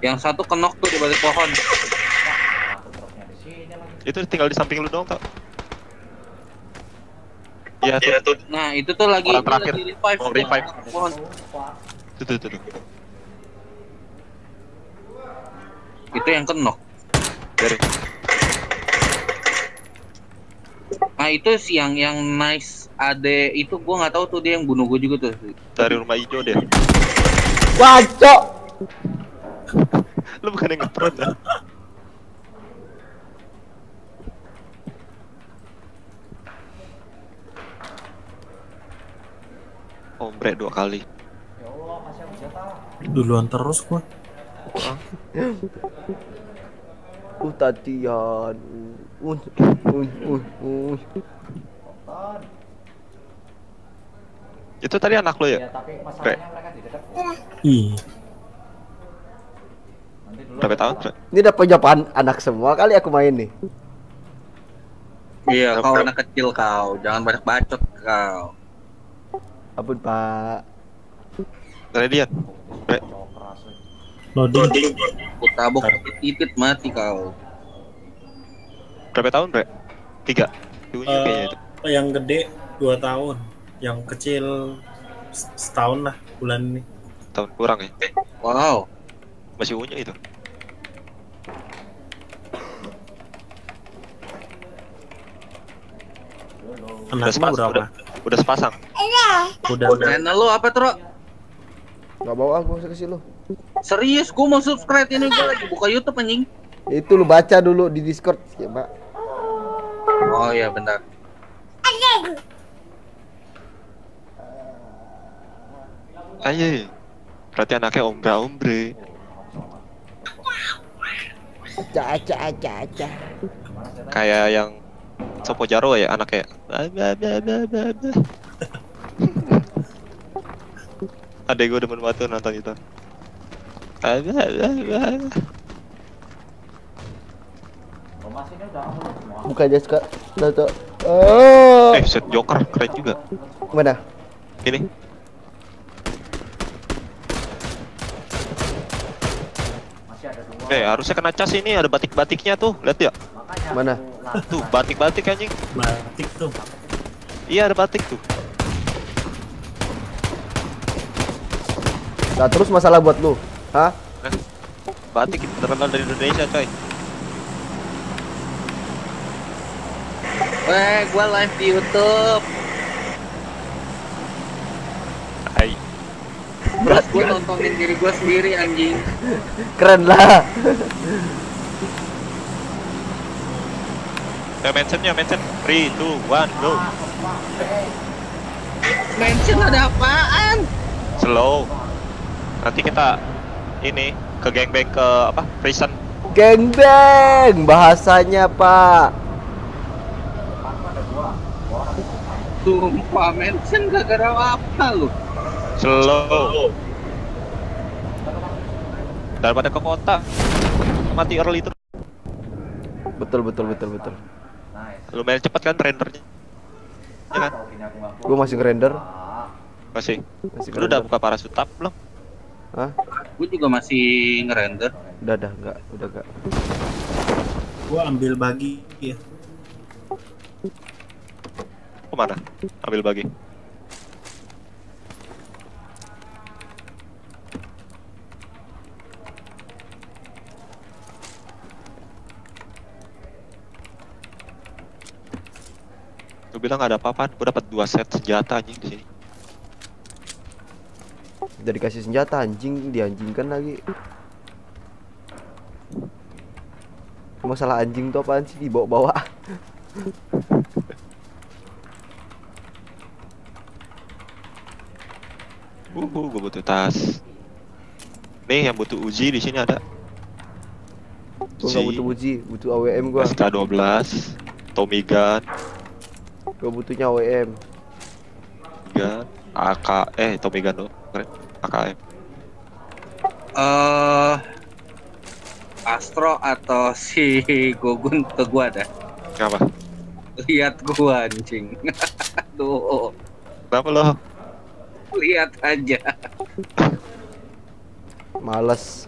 Yang satu kenok tuh di balik pohon. Itu tinggal di samping lu doang tau. Iya tuh. Nah, itu tuh lagi Orang itu terakhir. lagi revive. Tuh, revive. Pohon. Tuh, tuh, tuh, tuh. Itu yang kenok. Dari Nah, itu si yang nice ade itu gua nggak tahu tuh dia yang bunuh gua juga tuh. dari rumah hijau deh. Wah, cok. Lu bukan yang ngeprot ya? Ombre dua kali. Ya Allah, kasih aku jatah. Duluan terus gua. Uh. Uh, uh, uh, uh. Tonton. Itu tadi anak lo Ya, ya? tapi masalahnya mereka dekat. Ih, Nanti dulu. Berapa tahun? Ini udah punya anak semua kali aku main nih. Iya, kau anak kecil kau, jangan banyak bacot kau. Ampun, Pak. Keras weh. Loading. Ku tabok titit mati kau. berapa tahun, Bre? Tiga. Ibunya Eh, kayaknya itu. yang gede 2 tahun, yang kecil setahun lah bulan ini. Tahun kurang ya. Wow. Masih unyu itu. Udah, Anakmu berapa? udah, udah sepasang. Udah, udah. Channel lu apa, Tro? Gak mau aku masuk ke situ. Serius, gua mau subscribe ini gua lagi buka YouTube anjing. Itu lu baca dulu di Discord, ya, Pak. Oh iya, bentar. Ayo. Berarti anaknya ombre-ombre. Caca, caca. Kayak yang Sopo Jaro ya anaknya. Ba, ba, ba, ba, ba, ba. Adek gue demen banget nonton itu. Buka aja suka. Caca. Oh. Eh, set Joker keren juga. Mana? Ini. Masih ada dua. Eh, harusnya kena cas ini ada batik-batiknya tuh. Lihat ya. Mana? Tuh, batik-batik anjing. Batik tuh. Iya, ada batik tuh. Nah, terus masalah buat lu. Hah? Batik itu terkenal dari Indonesia, coy. Weh, gua live di YouTube. Hai. Terus gua nontonin diri gua sendiri anjing. Keren lah. Ya mentionnya mention 3 2 1 go. Mention ada apaan? Slow. Nanti kita ini ke gangbang ke apa? Prison. Geng bang bahasanya, Pak. Sumpah mention gara-gara apa lu? Slow. Daripada ke kota. Mati early terus. Betul, betul, betul, betul. Nice. Lumayan cepat kan rendernya. Ya kan? Gua masih ngerender. Masih. Masih Lu udah buka parasut tab belum? Hah? Gua juga masih ngerender. Udah, udah, enggak, udah enggak. Gua ambil bagi ya. Ke mana? Ambil bagi. Lu bilang gak ada apa-apaan, gua dapat dua set senjata anjing di sini. Udah dikasih senjata anjing, dianjingkan lagi. Masalah anjing tuh apaan sih dibawa-bawa? Uhu, gua butuh tas. Nih yang butuh uji di sini ada. Gua nggak butuh uji, butuh AWM gua. SK12, Tommy Gun, Gua butuhnya AWM. gun, AK, eh Tommy Gun dong, keren. AKM. Eh Astro atau si Gogun ke gua dah. Kenapa? Lihat gua anjing. Aduh. Kenapa lo? Lihat aja. Males.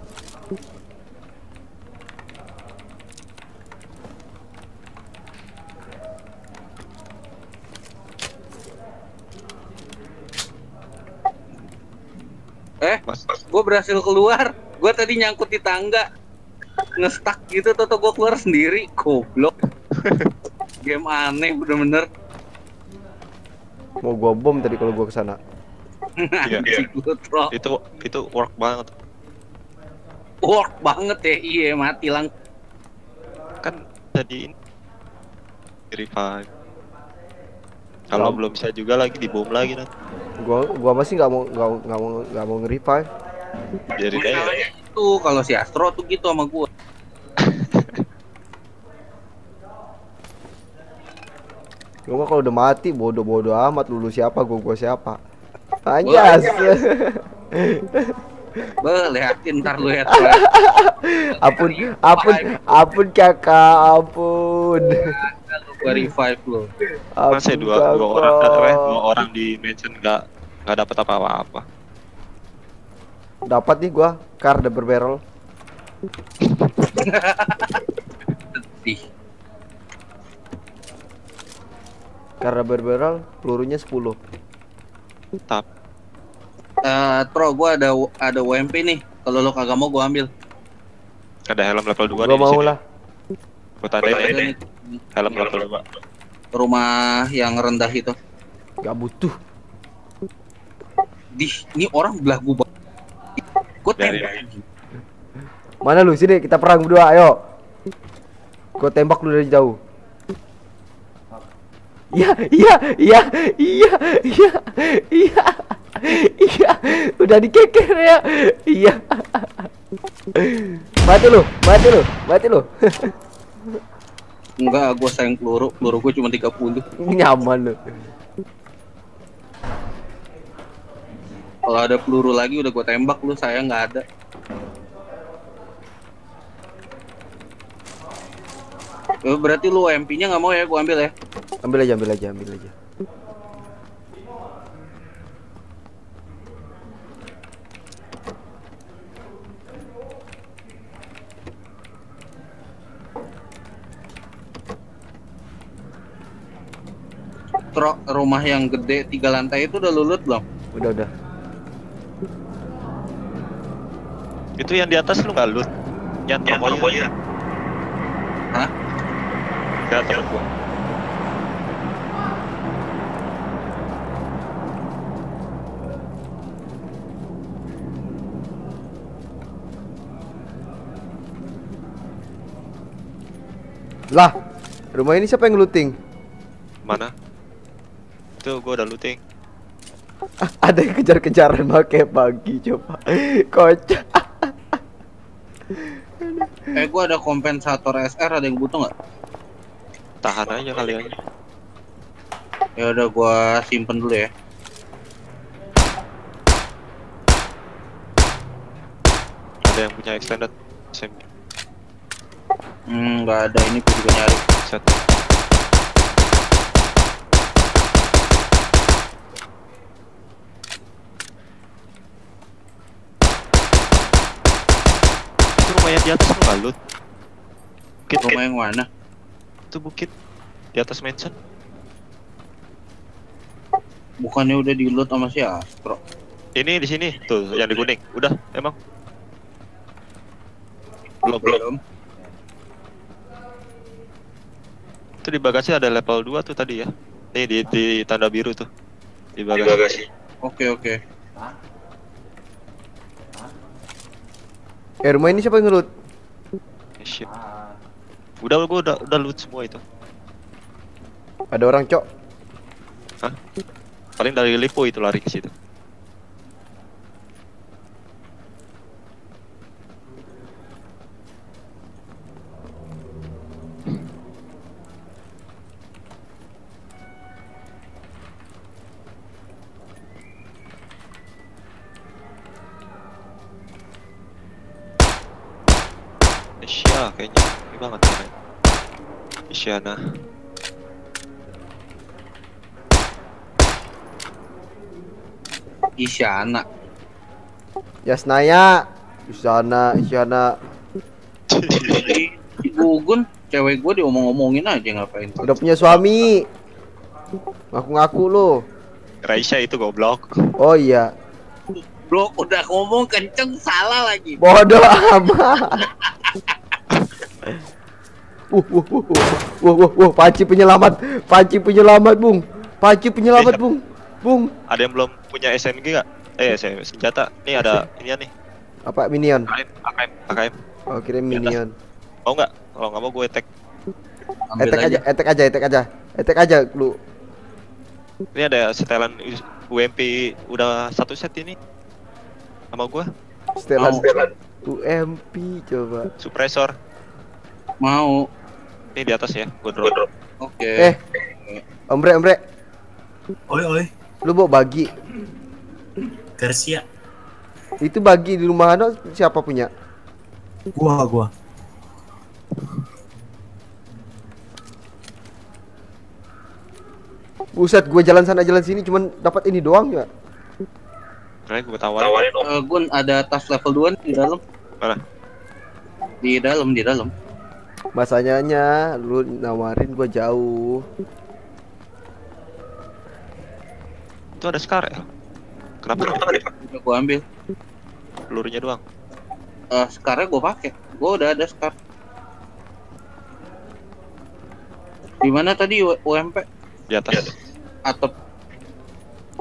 Eh, Mas, gue berhasil keluar. Gue tadi nyangkut di tangga. Ngestak gitu, toto gue keluar sendiri. Goblok. Game aneh bener-bener. Mau gua bom tadi kalau gua ke sana. Iya. Itu itu work banget. Work banget ya. Iya, mati lang. Kan tadi ini revive. Kalau Belum. belum bisa juga lagi dibom lagi nanti. Gua gua masih nggak mau nggak mau- nggak mau nggak mau nge-revive. Jadi kayak itu kalau si Astro tuh gitu sama gue. Gua mah kalau udah mati bodoh-bodoh amat lulu siapa gua gua siapa. Anjas. Boleh yakin ntar lu ya. ampun, ampun, ampun kakak, ampun. Gue revive lu. masa Ampun, dua dua orang dua orang di mention nggak nggak dapat apa-apa. Dapat nih gua car double barrel. Car double barrel pelurunya 10. Tap. Eh, Tro, gue ada ada UMP nih. Kalau lo kagak mau gue ambil. Ada helm level 2 Gua nih di mau lah. Gua tandain ini. Helm level 2. rumah yang rendah itu. Gak butuh. Di ini orang belah gue. Gue. Mana lu sini kita perang berdua, ayo. Gua tembak lu dari jauh. Iya, iya, iya, iya, iya, iya, iya, udah dikeker ya, iya. Mati lu, mati lu, mati lu. Enggak, gue sayang peluru. Peluru gue cuma 30. Nyaman lu. Kalau ada peluru lagi udah gue tembak lu, saya nggak ada. Eh, berarti lu MP-nya nggak mau ya, gue ambil ya. Ambil aja, ambil aja, ambil aja. Rumah yang gede tiga lantai itu udah lulut belum? Udah, udah. Itu yang di atas lu nggak loot? Yang terponya. Hah? Ya temen gua. Lah, rumah ini siapa yang looting? Mana? Itu gua udah looting. Ada yang kejar-kejaran pakai pagi coba. Kocak. Eh, gue ada kompensator SR, ada yang butuh nggak? Tahan aja kali aja. Ya udah gue simpen dulu ya. Ada yang punya extended SMG Hmm, nggak ada ini gue juga nyari. set. Di atas nggak loot? Bukit, Rumah yang mana? itu bukit di atas mansion. Bukannya udah di loot sama si Astro? Ini di sini tuh yang di kuning. Udah emang. Belum belum. Itu di bagasi ada level 2 tuh tadi ya. Nih di, di tanda biru tuh. Di bagasi. Oke oke. Eh, rumah ini siapa yang ngeloot? Shit. Ah, Udah gua udah udah loot semua itu. Ada orang, Cok. Paling dari Lipo itu lari ke situ. Asia kayaknya ini banget ya. Isyana. Isyana. Yasnaya. Isyana, Isyana. Gugun, cewek gue diomong-omongin aja ngapain. Udah punya suami. Ngaku-ngaku lu. Raisya itu goblok. Oh iya. Bro, udah ngomong kenceng salah lagi. Bodoh amat. Uh, uh, uh, uh, uh, uh, uh, panci penyelamat, panci penyelamat, Bung. Panci penyelamat, Eh, Bung. Bung. Ada yang belum punya SMG nggak? Eh, SMG senjata. Nih ada ini nih. Apa minion? AKM, AKM, AKM. Oh, kirim minion. Mau nggak? Kalau nggak mau gue tag. Ambil Etek aja, etek aja, etek aja. Etek aja lu. Ini ada setelan UMP udah satu set ini. Sama gue, Setelan Mau. UMP coba. suppressor. Mau. Ini di atas ya, gue drop. Oke. Eh. Ombre, ombre. Oi oi, Lu bawa bagi. Garcia. Itu bagi di rumah Ano siapa punya? Gua gua. Buset, gue jalan sana jalan sini cuman dapat ini doang ya. Karena gue tawarin. Eh, Gun ada tas level 2 di dalam. Mana? Di dalam, di dalam. Masanya lu nawarin gua jauh. Itu ada scar ya? Kenapa? Udah gua ambil. Pelurunya doang. Eh, sekarang gua pakai. Gua udah ada sekar. Di mana tadi UMP Di atas. atau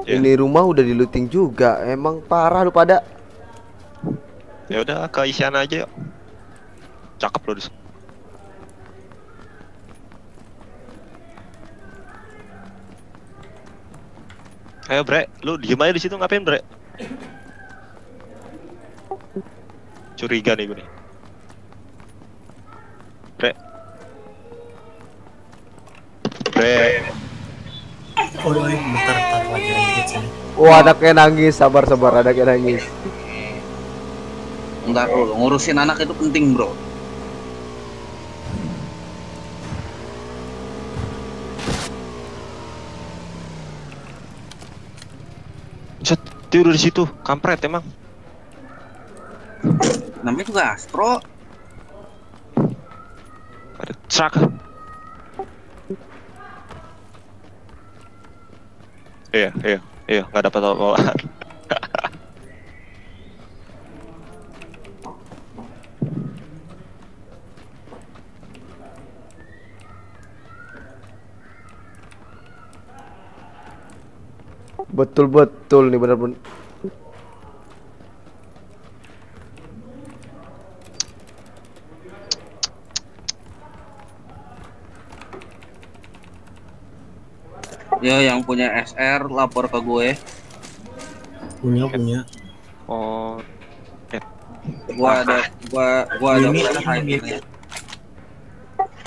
Iya. Ini rumah udah di looting juga. Emang parah lu pada. Ya udah ke Isyana aja yuk. Cakep loh di Ayo bre, lu diem aja di situ ngapain bre? Curiga nih gue nih. Bre. Bre. Oi, bentar bentar lagi sini. Oh, anaknya nangis. Sabar sabar, anaknya nangis. Entar dulu, ngurusin anak itu penting, Bro. Set, dia udah di situ, kampret emang. Namanya juga Astro. Ada truck. Iya, iya, iya, nggak dapat apa-apaan. Betul betul nih bener-bener. Ya, yang punya SR lapor ke gue. Punya punya. Oh, Gua ada gua gua ada Ini- flash ini- hider.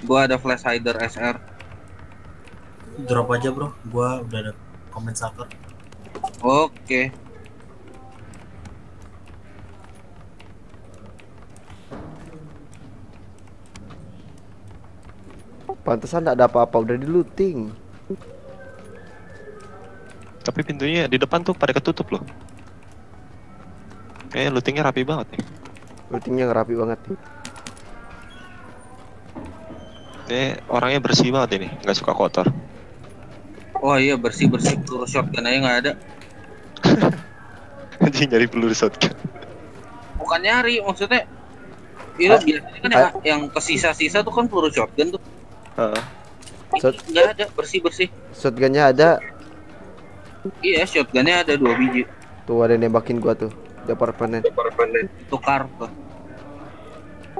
Gua ada flash hider SR. Drop aja bro. Gua udah ada kompensator. Oke. Pantesan enggak ada apa-apa udah di looting. tapi pintunya di depan tuh pada ketutup loh. Kayaknya lootingnya rapi banget nih. Lootingnya rapi banget nih. Ini orangnya bersih banget ini, nggak suka kotor. Oh iya bersih bersih peluru shotgun aja nggak ada. Anjing nyari peluru shotgun. Bukan nyari maksudnya. Iya Ah, biasanya kan yang, yang kesisa-sisa tuh kan peluru shotgun tuh. Heeh. Shot- Nggak ada bersih bersih. Shotgunnya ada. Iya shotgunnya ada dua biji. Tuh ada yang nembakin gua tuh. Departemen. Tukar tuh.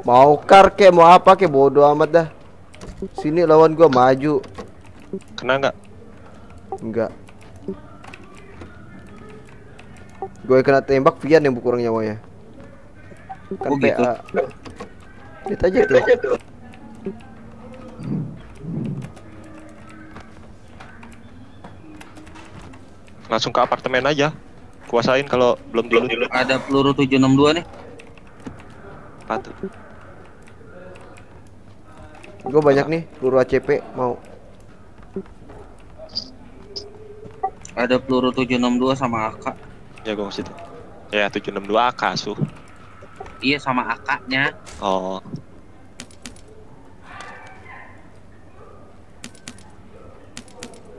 Mau kar kek, mau apa kek bodoh amat dah. Sini lawan gua maju. Kena nggak? Enggak. Gue kena tembak Vian yang kurang nyawanya. Kan Oh, gitu. PA. Lihat aja tuh. Langsung ke apartemen aja. Kuasain kalau belum loot. Ada peluru 762 nih. Patut. Gue banyak nih peluru ACP mau. Ada peluru 762 sama AK. Ya gua ke situ. Ya 762 AK su. Iya sama akaknya. Oh.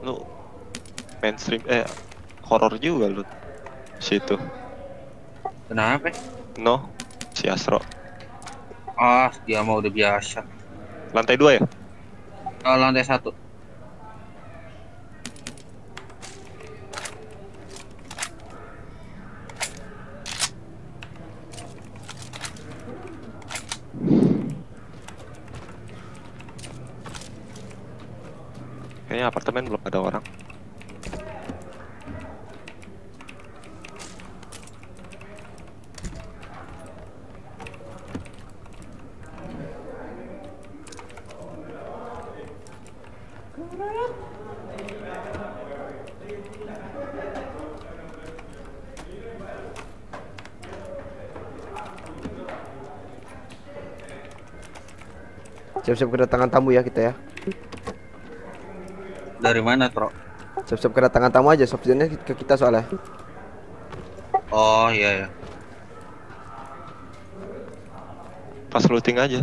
Lu mainstream eh horor juga lu. Situ. Kenapa? No, si Astro. Ah, dia mau udah biasa. Lantai dua ya? Oh, lantai satu. Kayaknya apartemen belum ada orang. Siap-siap kedatangan tamu ya kita ya. Dari mana, Tro? Siap-siap kedatangan tamu aja softnya ke kita soalnya. Oh, iya ya. Pas looting aja.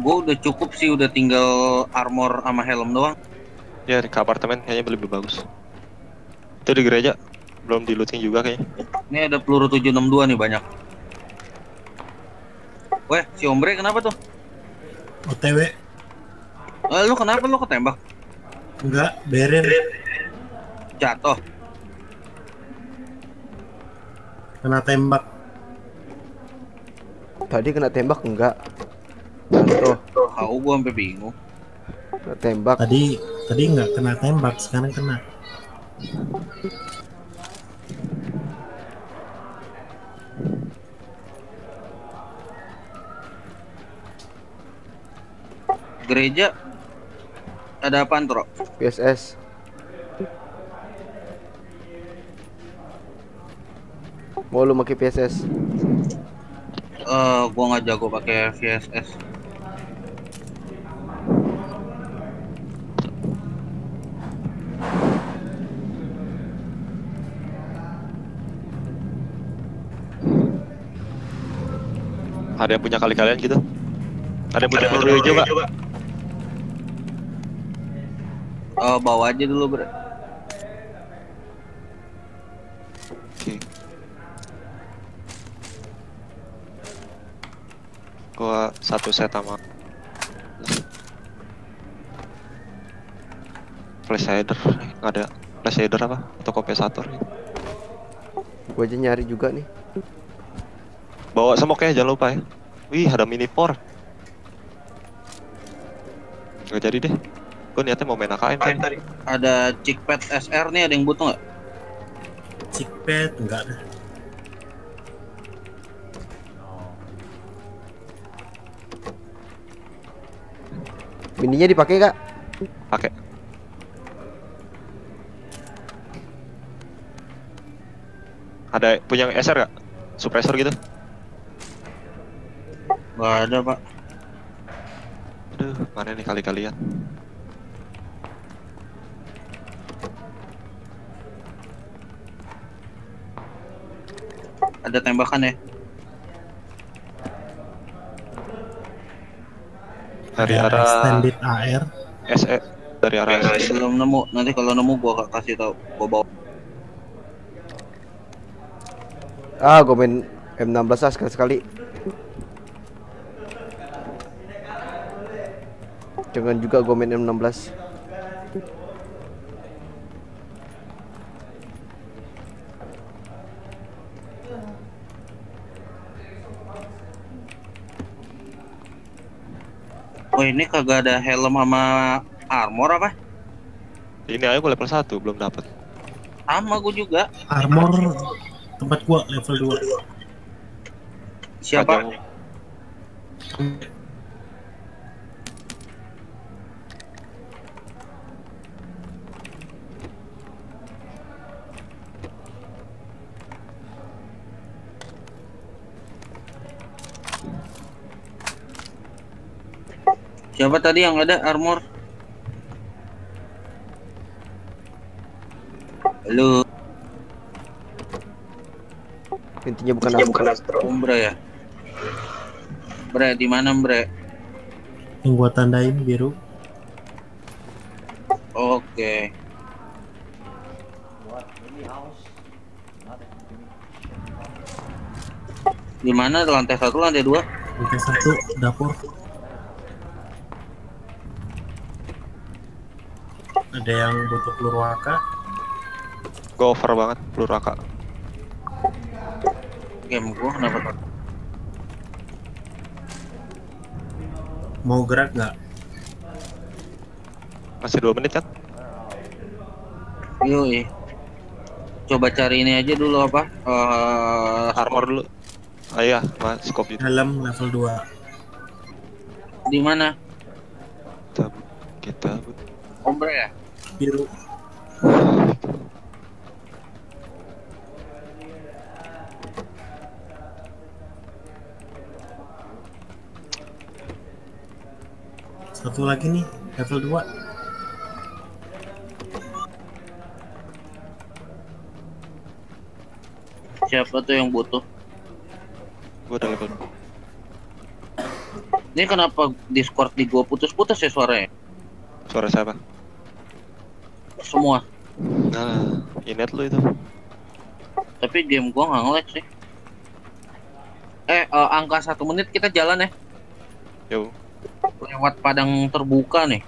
Gue udah cukup sih, udah tinggal armor sama helm doang. Ya ke apartemen kayaknya lebih bagus. Itu di gereja belum di looting juga kayaknya. Ini ada peluru 762 nih banyak. Weh, si Ombre kenapa tuh? OTW Eh, lu kenapa lu ketembak? enggak berin Jatuh. kena tembak Tadi kena tembak enggak? Jatuh, Tahu gua sampai bingung. kena tembak. tadi tadi nggak kena tembak sekarang kena Gereja ada apaan, Tro? PSS. Mau lu pakai PSS? Eh, gua nggak jago pakai VSS. Ada yang punya kali kalian gitu? Ada yang punya peluru hijau nggak? Eh, bawa aja dulu, Bre. Oke. Gua satu set sama flash hider nggak ada. Flash hider apa? Atau kompensator Gua aja nyari juga nih. bawa smoke ya jangan lupa ya. Wih ada mini por nggak jadi deh gue niatnya mau main AKM kan Ada Chickpad SR nih, ada yang butuh nggak? Cikpet enggak ada Mininya dipakai kak? pakai ada punya SR gak? Suppressor gitu? Nggak ada, Pak. Aduh, mana nih kali-kalian? Ada tembakan ya? Dari Ada arah extended AR SE dari arah SE. Belum nemu. Nanti kalau nemu gua kasih tahu. Gua bawa. Ah, gua main M16 ah sekali sekali. Jangan juga gua main M16. Ini kagak ada helm sama armor apa? Ini aja gue level 1 belum dapet. Sama gua juga. armor tempat gua level 2 Siapa? Siapa tadi yang ada armor? Halo. Intinya bukan Intinya bukan Astro. Umbra ya. Bre, di mana, Bre? Yang gua tandain biru. Oke. Di mana lantai satu, lantai dua? Lantai satu, dapur. Ada yang butuh peluru AK. Gue over banget peluru AK. Game gua kenapa tuh? Mau gerak nggak? Masih dua menit kan? Yoi. Coba cari ini aja dulu apa? Eh, Armor dulu. Ah iya, mas scope itu. Helm level 2. di mana? Kita, kita Umbra ya? Biru. Satu lagi nih, level 2. Siapa tuh yang butuh? gue udah level. Ini kenapa Discord di gua putus-putus ya suaranya? Suara siapa? Semua. Nah, inet lu itu. Tapi game gua nggak nge-lag sih. Eh, eh, angka satu menit kita jalan ya. Yo. Lewat padang terbuka nih.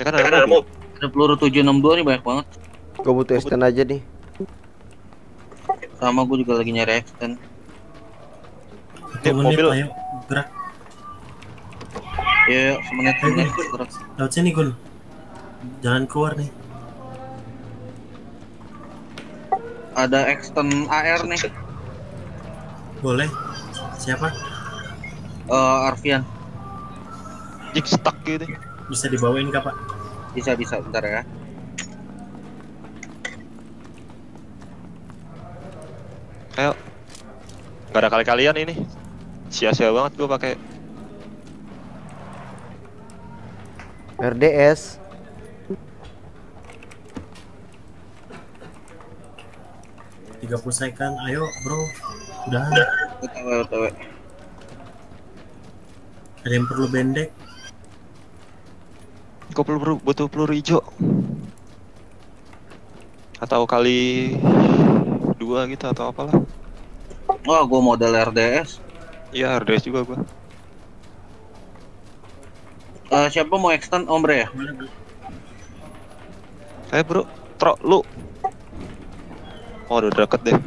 Ini kan ada mobil. Ada peluru 762 nih banyak banget. Gue butuh extend aja nih. Sama gua juga lagi nyari extend. Ini mobil. ayo gerak. Ya, semenit semenit gerak. Lewat sini Gun. Jangan keluar nih. Ada extend AR nih. Boleh. Siapa? Eh, Arfian. Jik stuck gitu. Bisa dibawain kak Pak? Bisa bisa bentar ya. Ayo. Gak ada kali-kalian ini. Sia-sia banget gue pakai RDS. Tiga puluh second. Ayo bro. Udah. OTW OTW. Ada yang perlu bendek. Gue peluru butuh peluru hijau. Atau kali dua gitu atau apalah. Wah, gua model RDS. Iya, RDS juga gua. Eh, siapa mau extend Ombre ya? Saya bro, tro lu. Oh, udah deket deh.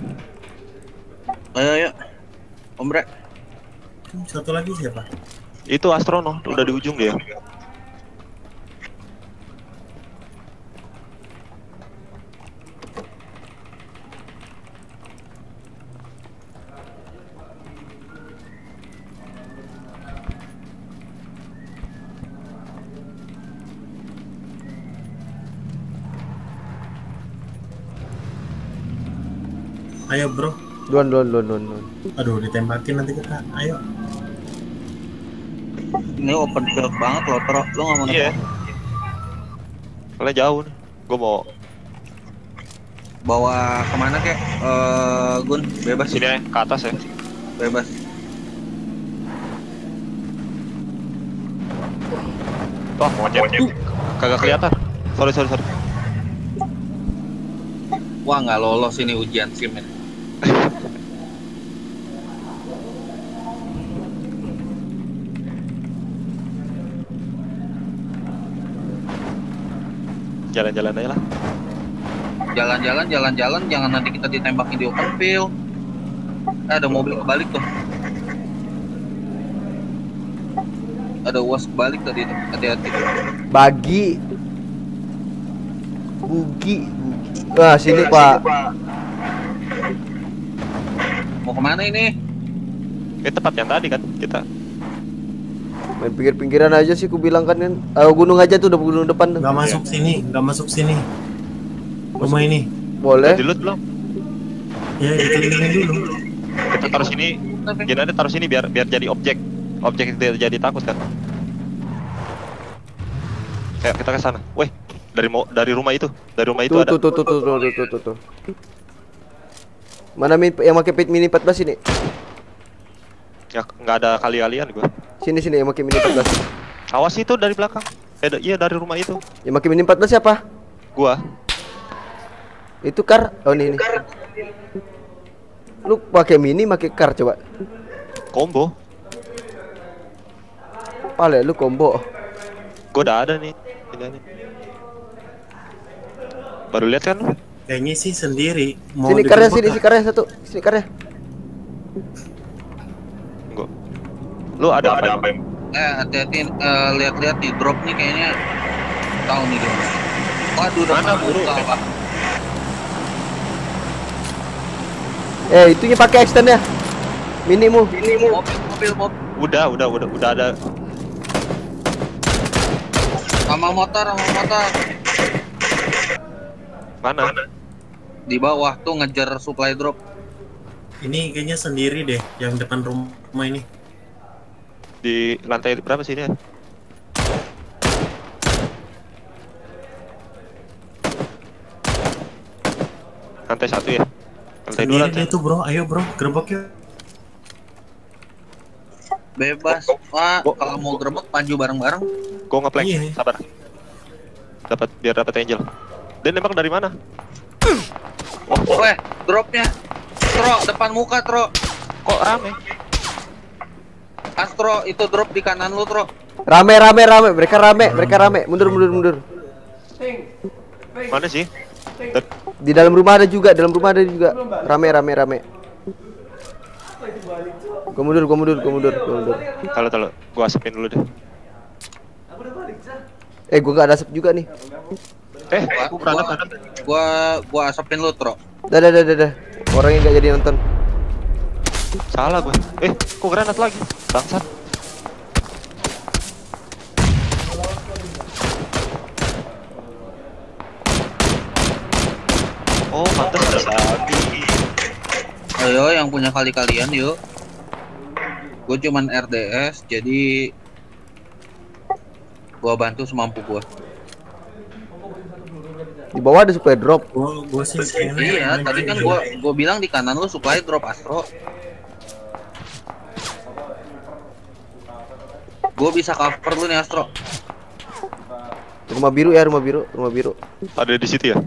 Ayo ayo. Ombre. Hmm, Satu lagi siapa? Itu Astrono, udah di ujung dia. Ayo bro. Duan, duan, duan, duan, duan. Aduh ditembakin nanti kita. Ayo. Ini open field banget loh, Tro. Lu nggak mau Iya. Soalnya jauh nih. Gue mau Bawa ke mana kek? Eh, Gun, bebas sini aja, ke atas ya. Bebas. Wah, monyet. Kagak kelihatan. Sorry, sorry, sorry. Wah, nggak lolos ini ujian SIM ini. Jalan-jalan aja lah. Jalan-jalan, jalan-jalan, jangan nanti kita ditembakin di open field. Eh, ada mobil kebalik tuh. Ada uas kebalik tadi. Hati-hati. Bagi. Bugi. Wah, sini, Pak. Mau ke mana ini? Ke tempat yang tadi kan kita. Main pinggir-pinggiran aja sih ku bilang kan. Uh, gunung aja tuh udah gunung depan. Gak masuk ya. sini, gak masuk sini. Rumah ini. Boleh. Udah dilut belum? Ya, kita ini dulu. Kita taruh sini. Jadi taruh sini biar biar jadi objek. Objek itu jadi takut kan. Kayak kita ke sana. Weh, dari mau dari rumah itu, dari rumah itu tuh, ada. Tuh tuh tuh tuh tuh tuh tuh. tuh. Mana min yang pakai pit mini 14 ini? Ya nggak ada kali-kalian gua. Sini sini yang pakai mini 14. Awas itu dari belakang. Eh, iya dari rumah itu. Yang pakai mini 14 siapa? Gua. Itu kar. Oh ini ini. Lu pakai mini, pakai kar coba. Combo. Pale lu combo. Gua udah ada nih. Ini nih. Baru lihat kan? lu? Kayaknya sih sendiri. Mau Sini karya sini, sini karya satu. Sini karya. Enggak. Lu ada apa? apa? Eh hati-hati eh, lihat-lihat di drop nih kayaknya tahu nih dia. Waduh, udah Mana, buru? buka, Pak. Eh, itunya pakai extend ya. Minimu. Mobil, mobil, mobil. Udah, udah, udah, udah ada. Sama motor, sama motor. Mana? Di bawah tuh ngejar supply drop. Ini kayaknya sendiri deh, yang depan rumah ini. Di lantai berapa sih dia? Lantai satu ya? Lantai dua Sendiri lantai. dia tuh bro, ayo bro, gerbek yuk. Bebas. Wah, Oh. kalau mau gerbek panju bareng-bareng. Gua ngeplank, Iya. sabar. Dapat biar dapat angel. Dan nembak dari mana? Weh, dropnya. Tro, depan muka, Tro. Kok rame? Astro, itu drop di kanan lu, Tro. Rame rame rame, mereka rame, mereka rame. Mundur mundur mundur. Mana sih? Di dalam rumah ada juga, dalam rumah ada juga. Rame rame rame. Gua mundur, gua mundur, gua mundur, gua mundur. Kalau kalau gua asapin dulu deh. Eh, gua gak ada asap juga nih. Eh, Gua, gua, granat. gua, gua asapin lu, Tro. Dah dah dah dah. dah. Orangnya gak jadi nonton. Salah gua. Eh, kok granat lagi? Bangsat. Oh, pantas ada. Ayo, yang punya kali-kalian, yuk. Gue cuman RDS, jadi gua bantu semampu gua. Di bawah ada supply drop. Gua, gua sih Iya, tadi kan gua gua bilang di kanan lu supply drop Astro. Gua bisa cover lu nih Astro. Rumah biru ya, rumah biru, rumah biru. Ada di situ ya?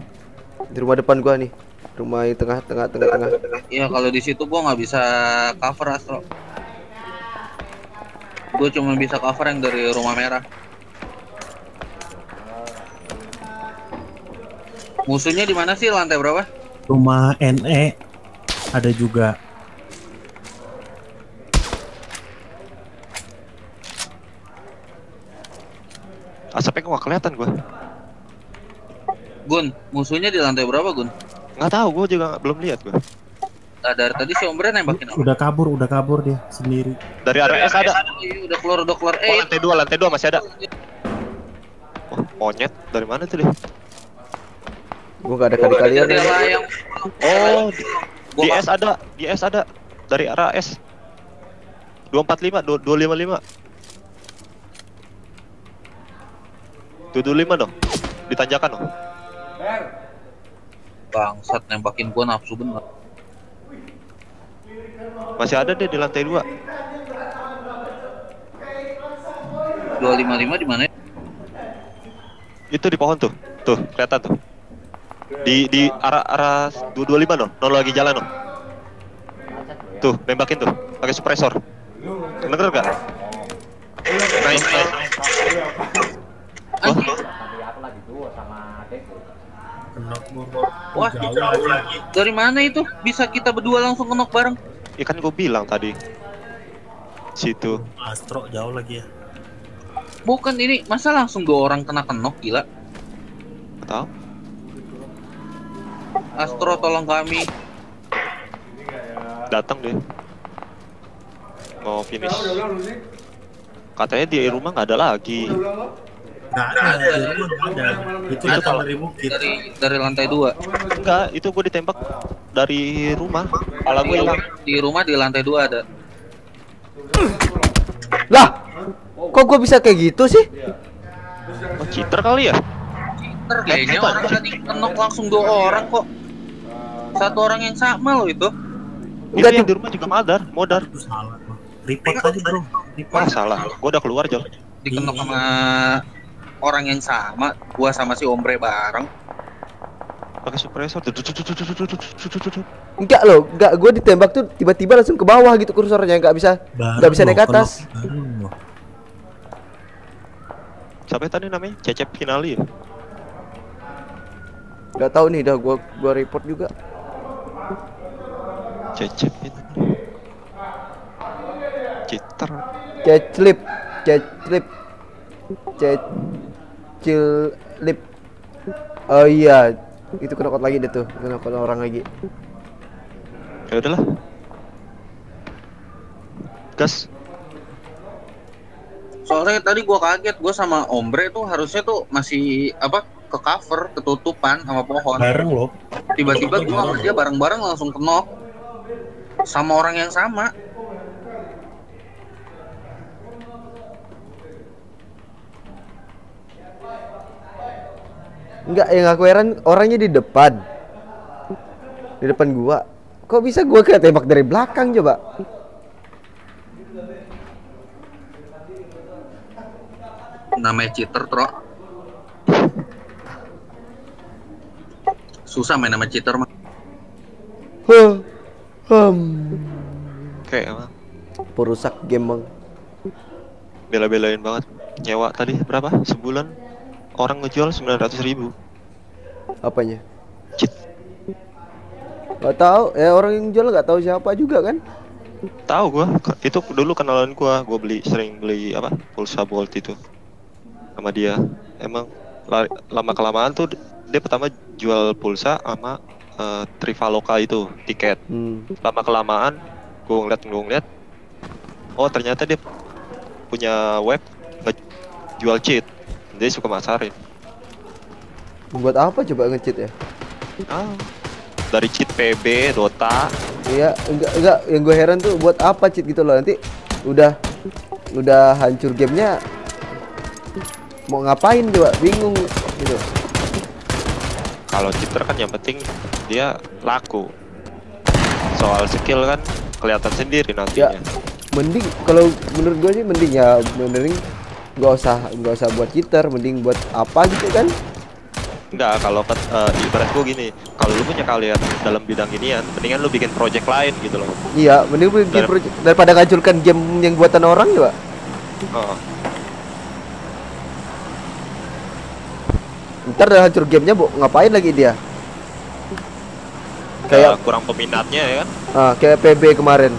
Di rumah depan gua nih. Rumah yang tengah tengah tengah tengah. Iya, kalau di situ gua nggak bisa cover Astro. Gua cuma bisa cover yang dari rumah merah. Musuhnya di mana sih? Lantai berapa? Rumah NE ada juga. Asapnya gak kelihatan gua. Gun, musuhnya di lantai berapa, Gun? Nggak tahu, gua juga belum lihat gua. Nah, dari tadi si Ombre nembakin apa? Udah kabur, udah kabur dia sendiri. Dari RS ada. Oh, iya, udah keluar, udah keluar. Oh, Eh, lantai dua, lantai dua masih ada. Oh, monyet dari mana tuh dia? Gua gak ada kali-kalian. Layang. Oh, di, di S ada, di S ada dari arah S. 245, 2- 255 225 dong. Ditanjakan dong. Bangsat nembakin gua nafsu bener. Masih ada deh di lantai 2. 255 di mana? ya? Itu di pohon tuh. Tuh, kelihatan tuh. Di di arah arah 225 dong. Nol lagi jalan dong. Tuh, nembakin tuh. Pakai suppressor. Denger gak? Nice, nice. Wah, jauh lagi. Dari mana itu? Bisa kita berdua langsung kenok bareng? Ya kan gue bilang tadi. Situ. Astro jauh lagi ya. Bukan ini, masa langsung dua orang kena kenok gila? Tahu? Astro tolong kami. Datang dia. Mau finish. Katanya di rumah nggak ada lagi. Nggak ada, di rumah nggak ada. Itu Ada. datang dari. Dari dari lantai dua. Enggak, itu gue ditembak dari rumah. Kepala gue hilang. Di rumah di lantai dua ada. Lah, kok gua bisa kayak gitu sih? Oh, cheater kali ya? Bentar, kayaknya orang tadi kenok langsung dua orang kok. Satu orang yang sama loh itu. Enggak yang di rumah juga madar, modar. Salah. Report bro. Report. salah. gua udah keluar jauh. Dikenok sama orang yang sama, gua sama si Ombre bareng pakai suppressor enggak loh enggak gue ditembak tuh tiba-tiba langsung ke bawah gitu kursornya enggak bisa Enggak bisa naik ke atas siapa tadi namanya cecep finali ya Enggak tahu nih, dah gua gua report juga. Cecep itu. Citer. Ceclip, ceclip, cecilip. Oh iya, itu kena lagi deh tuh, kena orang lagi. Ya udahlah. Gas. Soalnya tadi gua kaget, gua sama Ombre tuh harusnya tuh masih apa ke cover, ketutupan sama pohon. bareng loh Tiba-tiba gua sama dia bareng-bareng langsung kenok sama orang yang sama. Enggak, yang aku heran orangnya di depan. Di depan gua. Kok bisa gua kena tembak dari belakang coba? Namanya cheater, Tro. Susah main nama cheater mah. Huh. Hmm. Kayak emang Perusak game bang. bela-belain banget. Nyewa tadi berapa? Sebulan orang ngejual 900 ribu. Apanya? Cheat. Gak tahu, ya orang yang jual nggak tahu siapa juga kan? Tahu gua, itu dulu kenalan gua, gua beli sering beli apa? Pulsa Bolt itu. Sama dia. Emang la- lama kelamaan tuh dia pertama jual pulsa sama eh, Trivaloka itu tiket. Hmm. Lama kelamaan gua ngeliat gua ngeliat oh ternyata dia punya web jual cheat. Dia suka masarin. Buat apa coba nge-cheat ya? Ah. Dari cheat PB, Dota, Iya, enggak enggak yang gue heran tuh buat apa cheat gitu loh nanti udah udah hancur gamenya mau ngapain coba bingung gitu. Kalau cheater kan yang penting dia laku soal skill kan kelihatan sendiri nantinya Mending kalau menurut gue sih mending ya mending nggak usah nggak usah buat cheater, mending buat apa gitu kan? enggak kalau eh, ibarat gua gini kalau lu punya kalian dalam bidang inian mendingan lu bikin project lain gitu loh Iya, mending bikin Dar- project daripada ngancurkan game yang buatan orang coba. Heeh. Ntar udah hancur gamenya, bu ngapain lagi dia? kayak Kayak kurang peminatnya ya kan ah, kayak PB kemarin.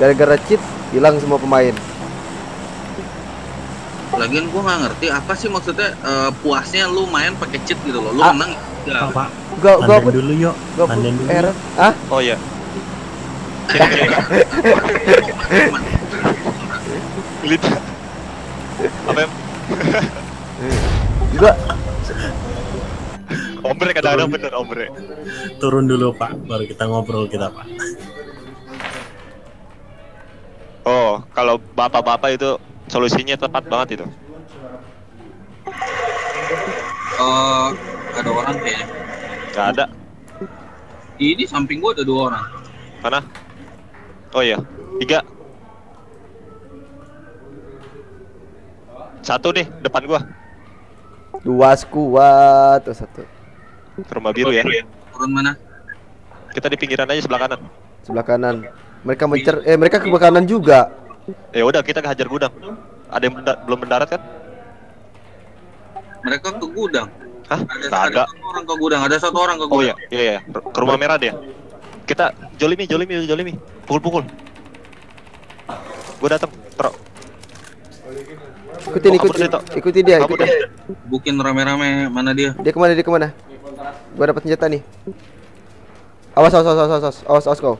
Gara-gara cheat hilang semua pemain. Lagian gua nggak ngerti apa sih maksudnya eh, puasnya lu main pakai cheat gitu loh. Lu Ah. menang ya. Pak, Gua gua pun dulu yuk gua pun dulu. Ah, oh iya Lit. apa ya gua ombre kadang-kadang bener ombre. Turun dulu pak. Baru kita ngobrol kita pak. Oh kalau bapak-bapak itu solusinya tepat banget itu? Eh, ada orang kayaknya. nggak ada. Ini samping gua ada dua orang. mana? Oh iya. Tiga. Satu nih depan gua dua skuad tuh satu ke rumah biru ya Turun mana? kita di pinggiran aja sebelah kanan sebelah kanan. Mereka mencer eh mereka ke kanan juga. ya udah kita ke hajar gudang ada yang benda- belum mendarat kan Mereka ke gudang. Hah? Ada, Nggak ada. satu orang ke gudang. Ada satu orang ke Oh gudang. iya, iya, iya. Ke rumah merah dia. Kita jolimi, jolimi, jolimi. Pukul-pukul. Gue datang. Tro. Ikutin ikutin ikuti dia ikutin. Bukin rame-rame mana dia? Dia ke mana dia ke mana? Gua dapat senjata nih. Awas awas awas awas awas awas, awas kau.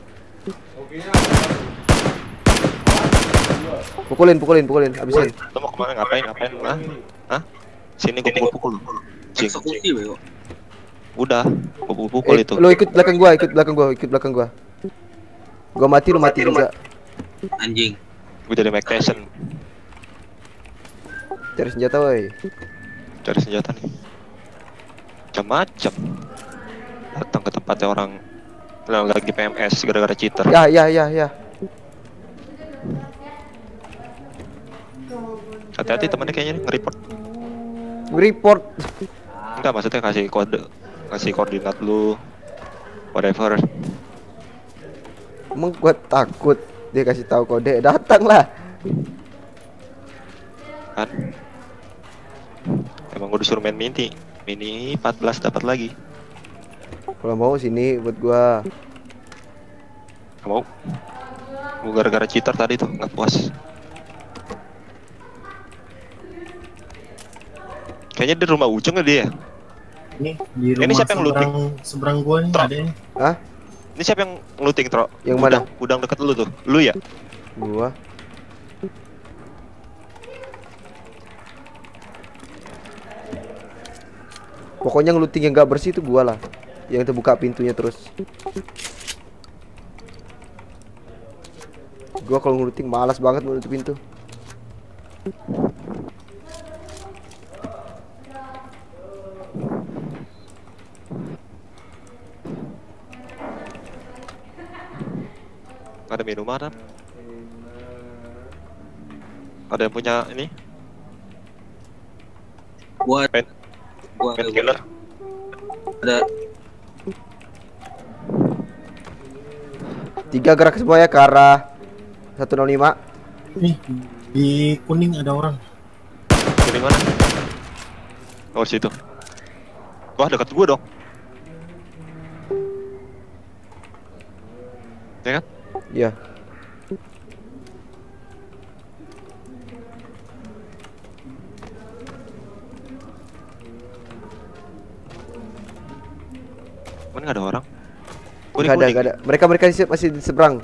Pukulin pukulin pukulin habisin. Lu mau ke mana? Ngapain? Ngapain? Hah? Hah? Sini gue pukul-pukul. Eksekusi bego. Udah, gue pukul-pukul Eh, itu. lu ikut belakang gua, ikut belakang gua, ikut belakang gua. Gua mati lu mati juga. Anjing. Gue jadi Mike Tyson. Cari senjata woi. Cari senjata nih. Macam-macam. datang ke tempatnya orang yang lagi PMS gara-gara cheater. Ya, ya, ya, ya. Hati-hati temennya kayaknya nih, nge-report. Report. Enggak, maksudnya kasih kode, kasih koordinat lu, whatever. Emang gua takut dia kasih tahu kode, datang lah. Kan? Emang gue disuruh main mini, mini 14 dapat lagi. Kalau mau sini buat gua. Gak mau. Gue gara-gara cheater tadi tuh nggak puas. Kayaknya di rumah ujung ya dia. ya? Ini di Ini rumah siapa yang looting? seberang, seberang gua nih ada. Hah? Ini siapa yang looting, Tro? Yang Gudang, mana? Gudang deket lu tuh. Lu ya? Gua. Pokoknya ngeluting yang gak bersih itu gua lah. Yang terbuka pintunya terus. Gua kalau ngeluting malas banget menutup pintu. Ada minuman kan? Ada yang punya ini? Pen, gua ada, killer. ada Tiga gerak semuanya ke arah 105. Nih di kuning ada orang. Dari mana? Oh situ. Wah dekat gua dong. Ya kan? Ya. Mana nggak ada orang? Gak ada, kuning. gak ada. Mereka mereka masih di seberang.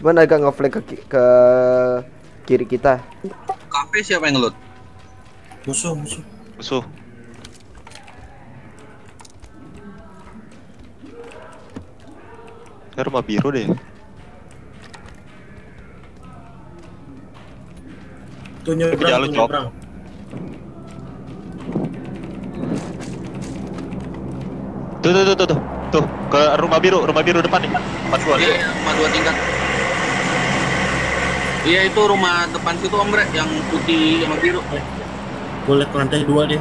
Cuman agak ngeflank ke, ki- ke kiri kita. kafe siapa yang ngelut? Musuh, musuh. Musuh. Ini rumah biru deh. Tuh nyebrang, jalan, tuh nyebrang. Tuh tuh tuh tuh tuh. Tuh ke rumah biru, rumah biru depan nih. Empat dua. Iya, rumah dua tingkat. Iya itu rumah depan situ Om Bre, yang putih sama biru. Gue liat lantai dua deh.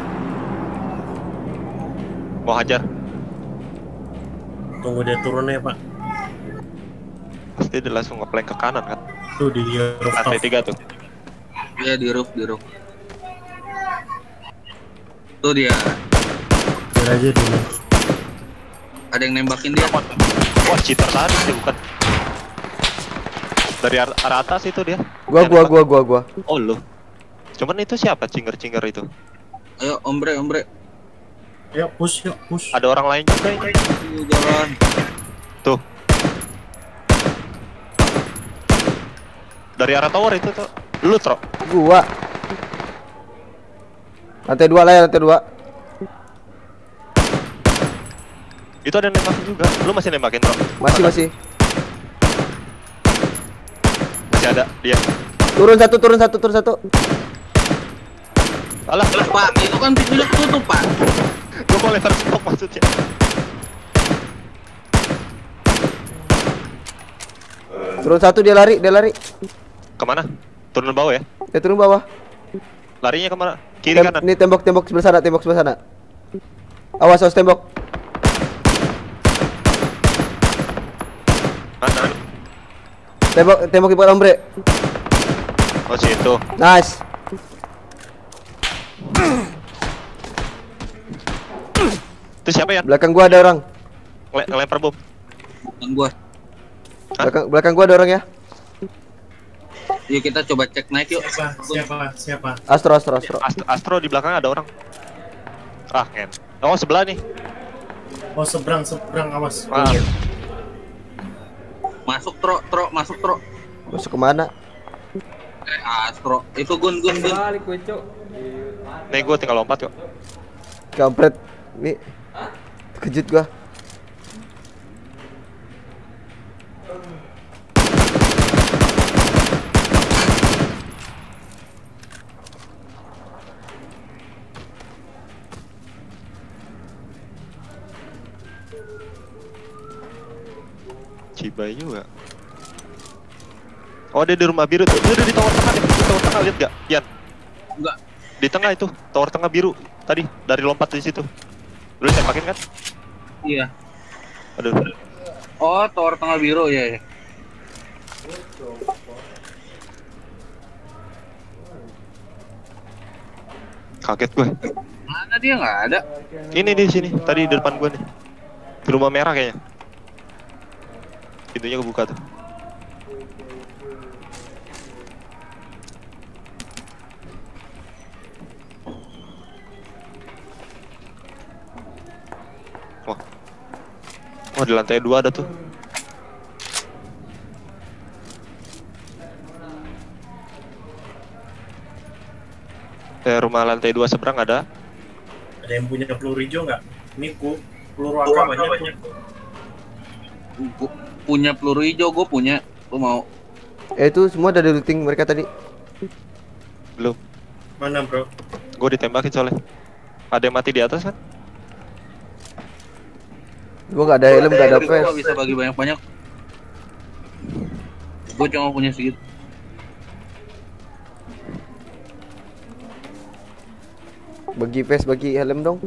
Mau hajar. Tunggu dia turunnya pak. Pasti dia langsung ngeplank ke kanan kan. Tuh di rooftop. Lantai tiga tuh. Iya di roof, di roof. Tuh dia, Biar aja dulu. Ada yang nembakin dia. Wah cheater tadi sih bukan. Dari ar- arah atas itu dia. Gua gua gua gua gua. Oh lu. Cuman itu siapa cinger-cinger itu? Ayo Om Bre, Om Bre. Yuk push, yuk push. Ada orang lain juga ini. Ayo, jalan. Tuh. Dari arah tower itu tuh. Lu tro. Gua. Lantai dua lah ya, lantai dua. Itu ada yang nembakin juga. Lu masih nembakin tro? Masih masih. Masih ada dia. Turun satu, turun satu, turun satu. Alah, alah. Pak, itu kan pintunya ketutup Pak. Gua mau lempar smoke maksudnya. Turun satu dia lari, dia lari. Ke mana? Turun bawah ya? Dia turun bawah. Larinya ke mana? Kiri Tem- kanan? Ini tembok tembok sebelah sana, tembok sebelah sana. Awas, awas tembok. Mana? Tembok tembok di ombre. Oh situ. Nice. Itu siapa ya? Belakang gua ada orang. Nge- Ngelempar bom. Bukan gua. Hah? Belakang belakang gua ada orang ya. Yuk kita coba cek naik yuk. Siapa? Siapa? Siapa? Astro, Astro, Astro. Astro, Astro di belakang ada orang. Ah, ngen. Oh, sebelah nih. Oh seberang, seberang awas. Ah, Masuk tro, tro, masuk tro. Masuk ke mana? Eh, Astro. Itu gun, gun, gun. nih gua tinggal lompat kok. Kampret. Nih. Kejut gua. Bayi juga. Oh dia di rumah biru tuh. Dia udah di tower tengah. Di tower tengah lihat gak? Yan. Enggak. Di tengah itu, tower tengah biru. Tadi dari lompat di situ. Lu tembakin kan? Iya. Aduh. Oh, tower tengah biru ya. ya. Kaget gue. Mana dia nggak ada? Ini di sini, tadi di depan gue nih. Di rumah merah kayaknya. Pintunya kebuka tuh. Wah. Wah, di lantai dua ada tuh. Eh, rumah lantai dua seberang ada. Ada yang punya peluru hijau nggak? Ini ku peluru AK banyak. Gua punya peluru hijau, gue punya. Lu mau? Eh itu semua dari looting mereka tadi. Belum. Mana bro? Gue ditembakin soalnya. Ada yang mati di atas kan? Gua nggak ada helm, nggak ada vest. nggak bisa bagi banyak-banyak. Gue cuma punya segitu. Bagi vest, bagi helm dong.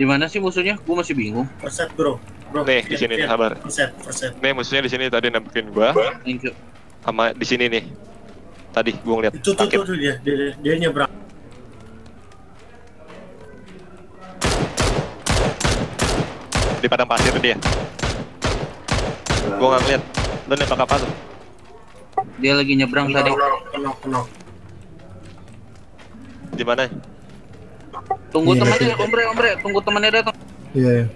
Di mana sih musuhnya? Gue masih bingung. Perset bro. Bro. Nih, di sini nih, sabar. Perset, perset. Nih musuhnya di sini tadi nembakin gua Thank you. sama di sini nih. Tadi gua ngeliat Itu tuh, tuh, tuh dia, dia, nyebrang. di padang pasir dia. Gua nggak ngeliat. Lu nembak apa tuh? Dia lagi nyebrang tadi. Kenok, kenok. Di mana? Tunggu Iya, temannya, iya. ombre, ombre. Tunggu temannya datang. Iya, iya.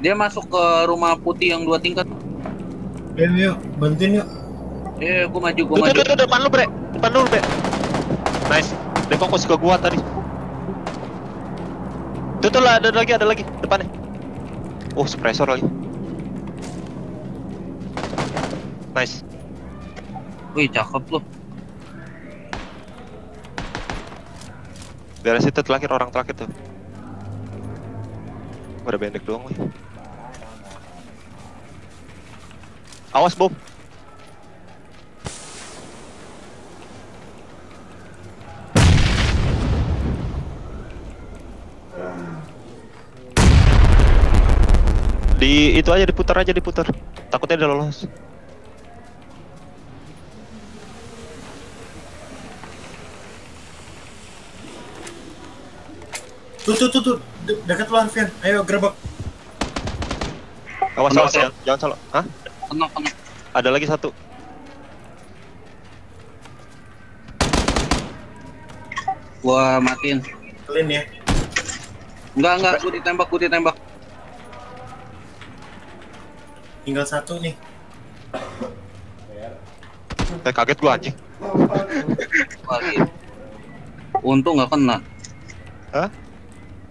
Dia masuk ke rumah putih yang dua tingkat. Yuk, yuk, bantuin yuk. Eh, gue maju, gue Tuh, maju. tuh, tuh, depan lu, Bre. Depan lu, Bre. Nice. Dia fokus ke gua tadi. Tuh, tuh lah, ada lagi, ada lagi. Depannya. Oh, suppressor lagi. Nice. Wih, cakep loh. Daerah situ terakhir, orang terakhir tuh. Udah pendek doang, wih. Awas, bom. Di itu aja diputar aja diputar. Takutnya dia lolos. Tuh, tuh, tuh, tuh. De- dekat luar, Fian. Ayo, gerbek. Awas awas jangan, jangan salah. Hah? Kenok, kenok. Ada lagi satu. Gua matiin. Clean ya. Enggak, enggak. Gue ditembak, gue ditembak. Tinggal satu nih. Eh kaget gua anjing. Untung nggak kena. Hah?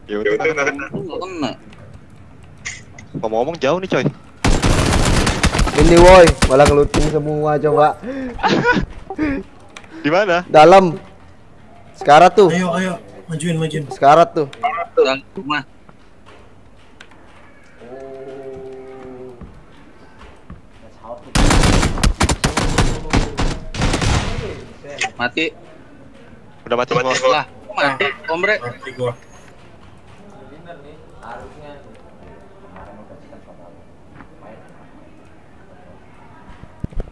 Ya udah. Untung nggak kena. Ngomong-ngomong jauh nih coy. Ini woi, malah ngeluting semua coba. Di mana? Dalam. Sekarat tuh. Ayo, ayo. Majuin, majuin. Sekarat tuh. Dalam rumah. Mati. Udah mati semua. Lah, mati. Ombre. Mati gua. Harusnya kemarin udah chicken total. Main.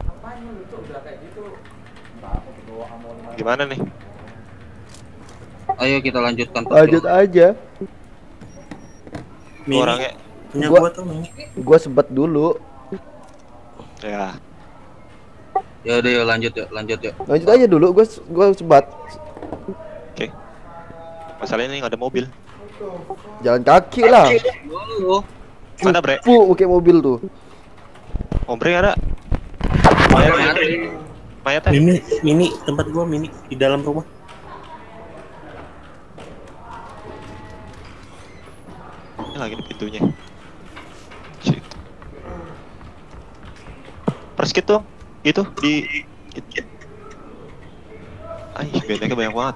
Ngapain lu itu udah kayak gitu? Gimana nih? Ayo kita lanjutkan. Lanjut aja. Mini. Orangnya Punya Gua- gua tuh. Gua sebat dulu. ya Ya udah yuk lanjut yuk, lanjut yuk. Lanjut aja dulu, gua gua sebat. oke. Masalahnya ini nggak ada mobil. Jalan kaki lah. Mana bre? Pu, pakai mobil tuh. Ombre nggak ada. Mayat, mayatnya. Mini, Mini, tempat gua Mini di dalam rumah. Ini lagi di pintunya. Shit. Perskit dong. Itu di Ay, bedanya banyak banget.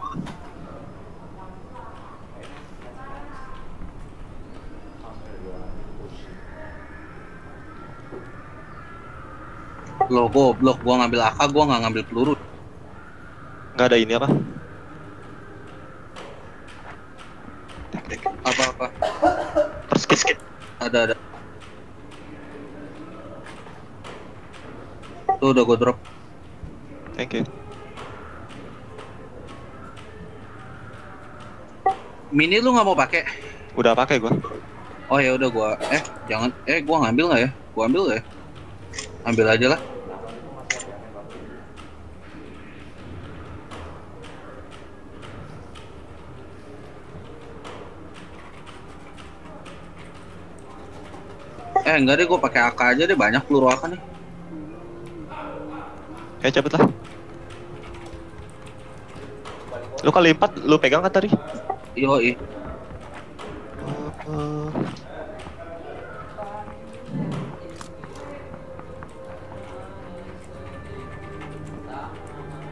Lo goblok, gua ngambil AK, gua nggak ngambil peluru. Nggak ada ini apa? Apa-apa. Kit. Ada ada. Tuh udah gua drop. Thank you. Mini lu nggak mau pakai? Udah pakai gua. Oh ya udah gua eh jangan eh gua ngambil nggak ya? Gua ambil nggak ya? Ambil aja lah. Eh enggak deh gua pakai AK aja deh banyak peluru AK nih. Ya cabut lah. Lu kali empat, lu pegang kan tadi? Yo ih. Eh,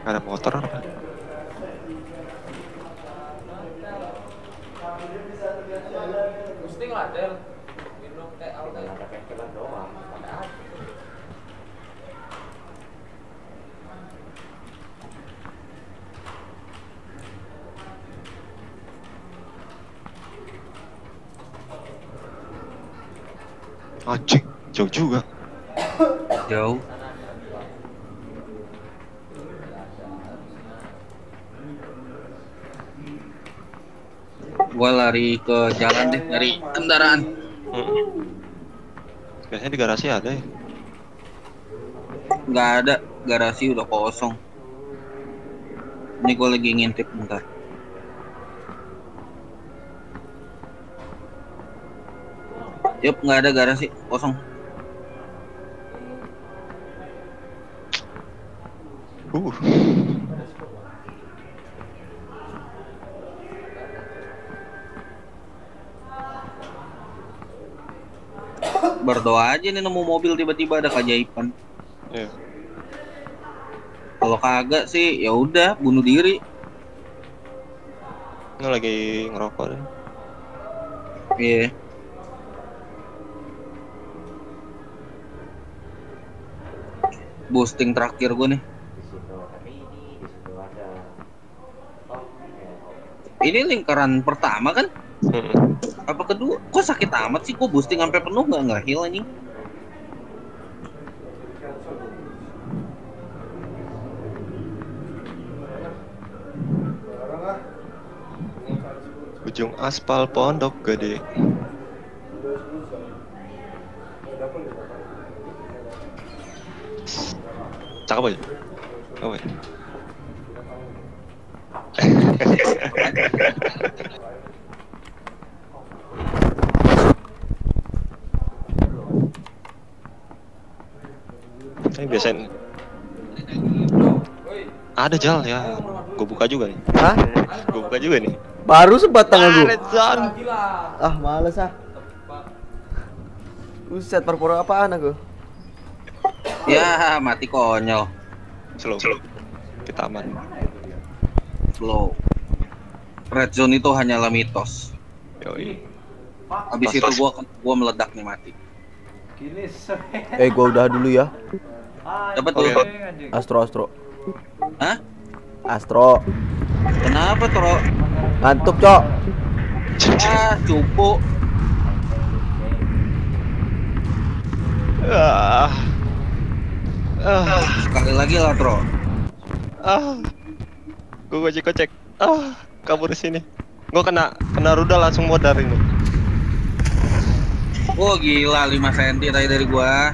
Ada motor apa? ada pengkilan doang pakai aja Anjing, jauh juga. Jauh. Gua lari ke jalan deh nyari kendaraan. Mm-mm. Biasanya di garasi ada ya. Nggak ada, garasi udah kosong. Ini gue lagi ngintip bentar. Yup, nggak ada garasi, kosong. Uh. Berdoa aja nih nemu mobil tiba-tiba ada keajaiban. Iya. Kalau kagak sih, ya udah bunuh diri. Ini lagi ngerokok deh. Iya. Boosting terakhir gue nih. ini lingkaran pertama kan? Mm-mm. Apa kedua? Kok sakit amat sih? Kok boosting sampai penuh nggak nggak heal anjing? Ujung aspal pondok gede. Cakep aja. Cakep aja. Ini biasanya ada jal ya. Gue buka juga nih. Hah? Gue buka juga nih. Baru sebatang Ah, red zone. Ah, males ah. Buset, perpura apaan aku? Ya mati konyol. Slow. Kita aman. Slow. Red zone itu hanyalah mitos. Yoi. Habis itu gua gua meledak nih mati. Eh, gua udah dulu ya. Dapat tuh. Astro, Astro. Hah? Astro. Kenapa, Tro? Ngantuk, Cok. Ah, cupu. Ah. Ah. Sekali lagi lah, Tro. Ah. Gue gocek. Ah, kabur sini. Gue kena kena rudal langsung modar ini. Oh, gila 5 cm tadi dari gua.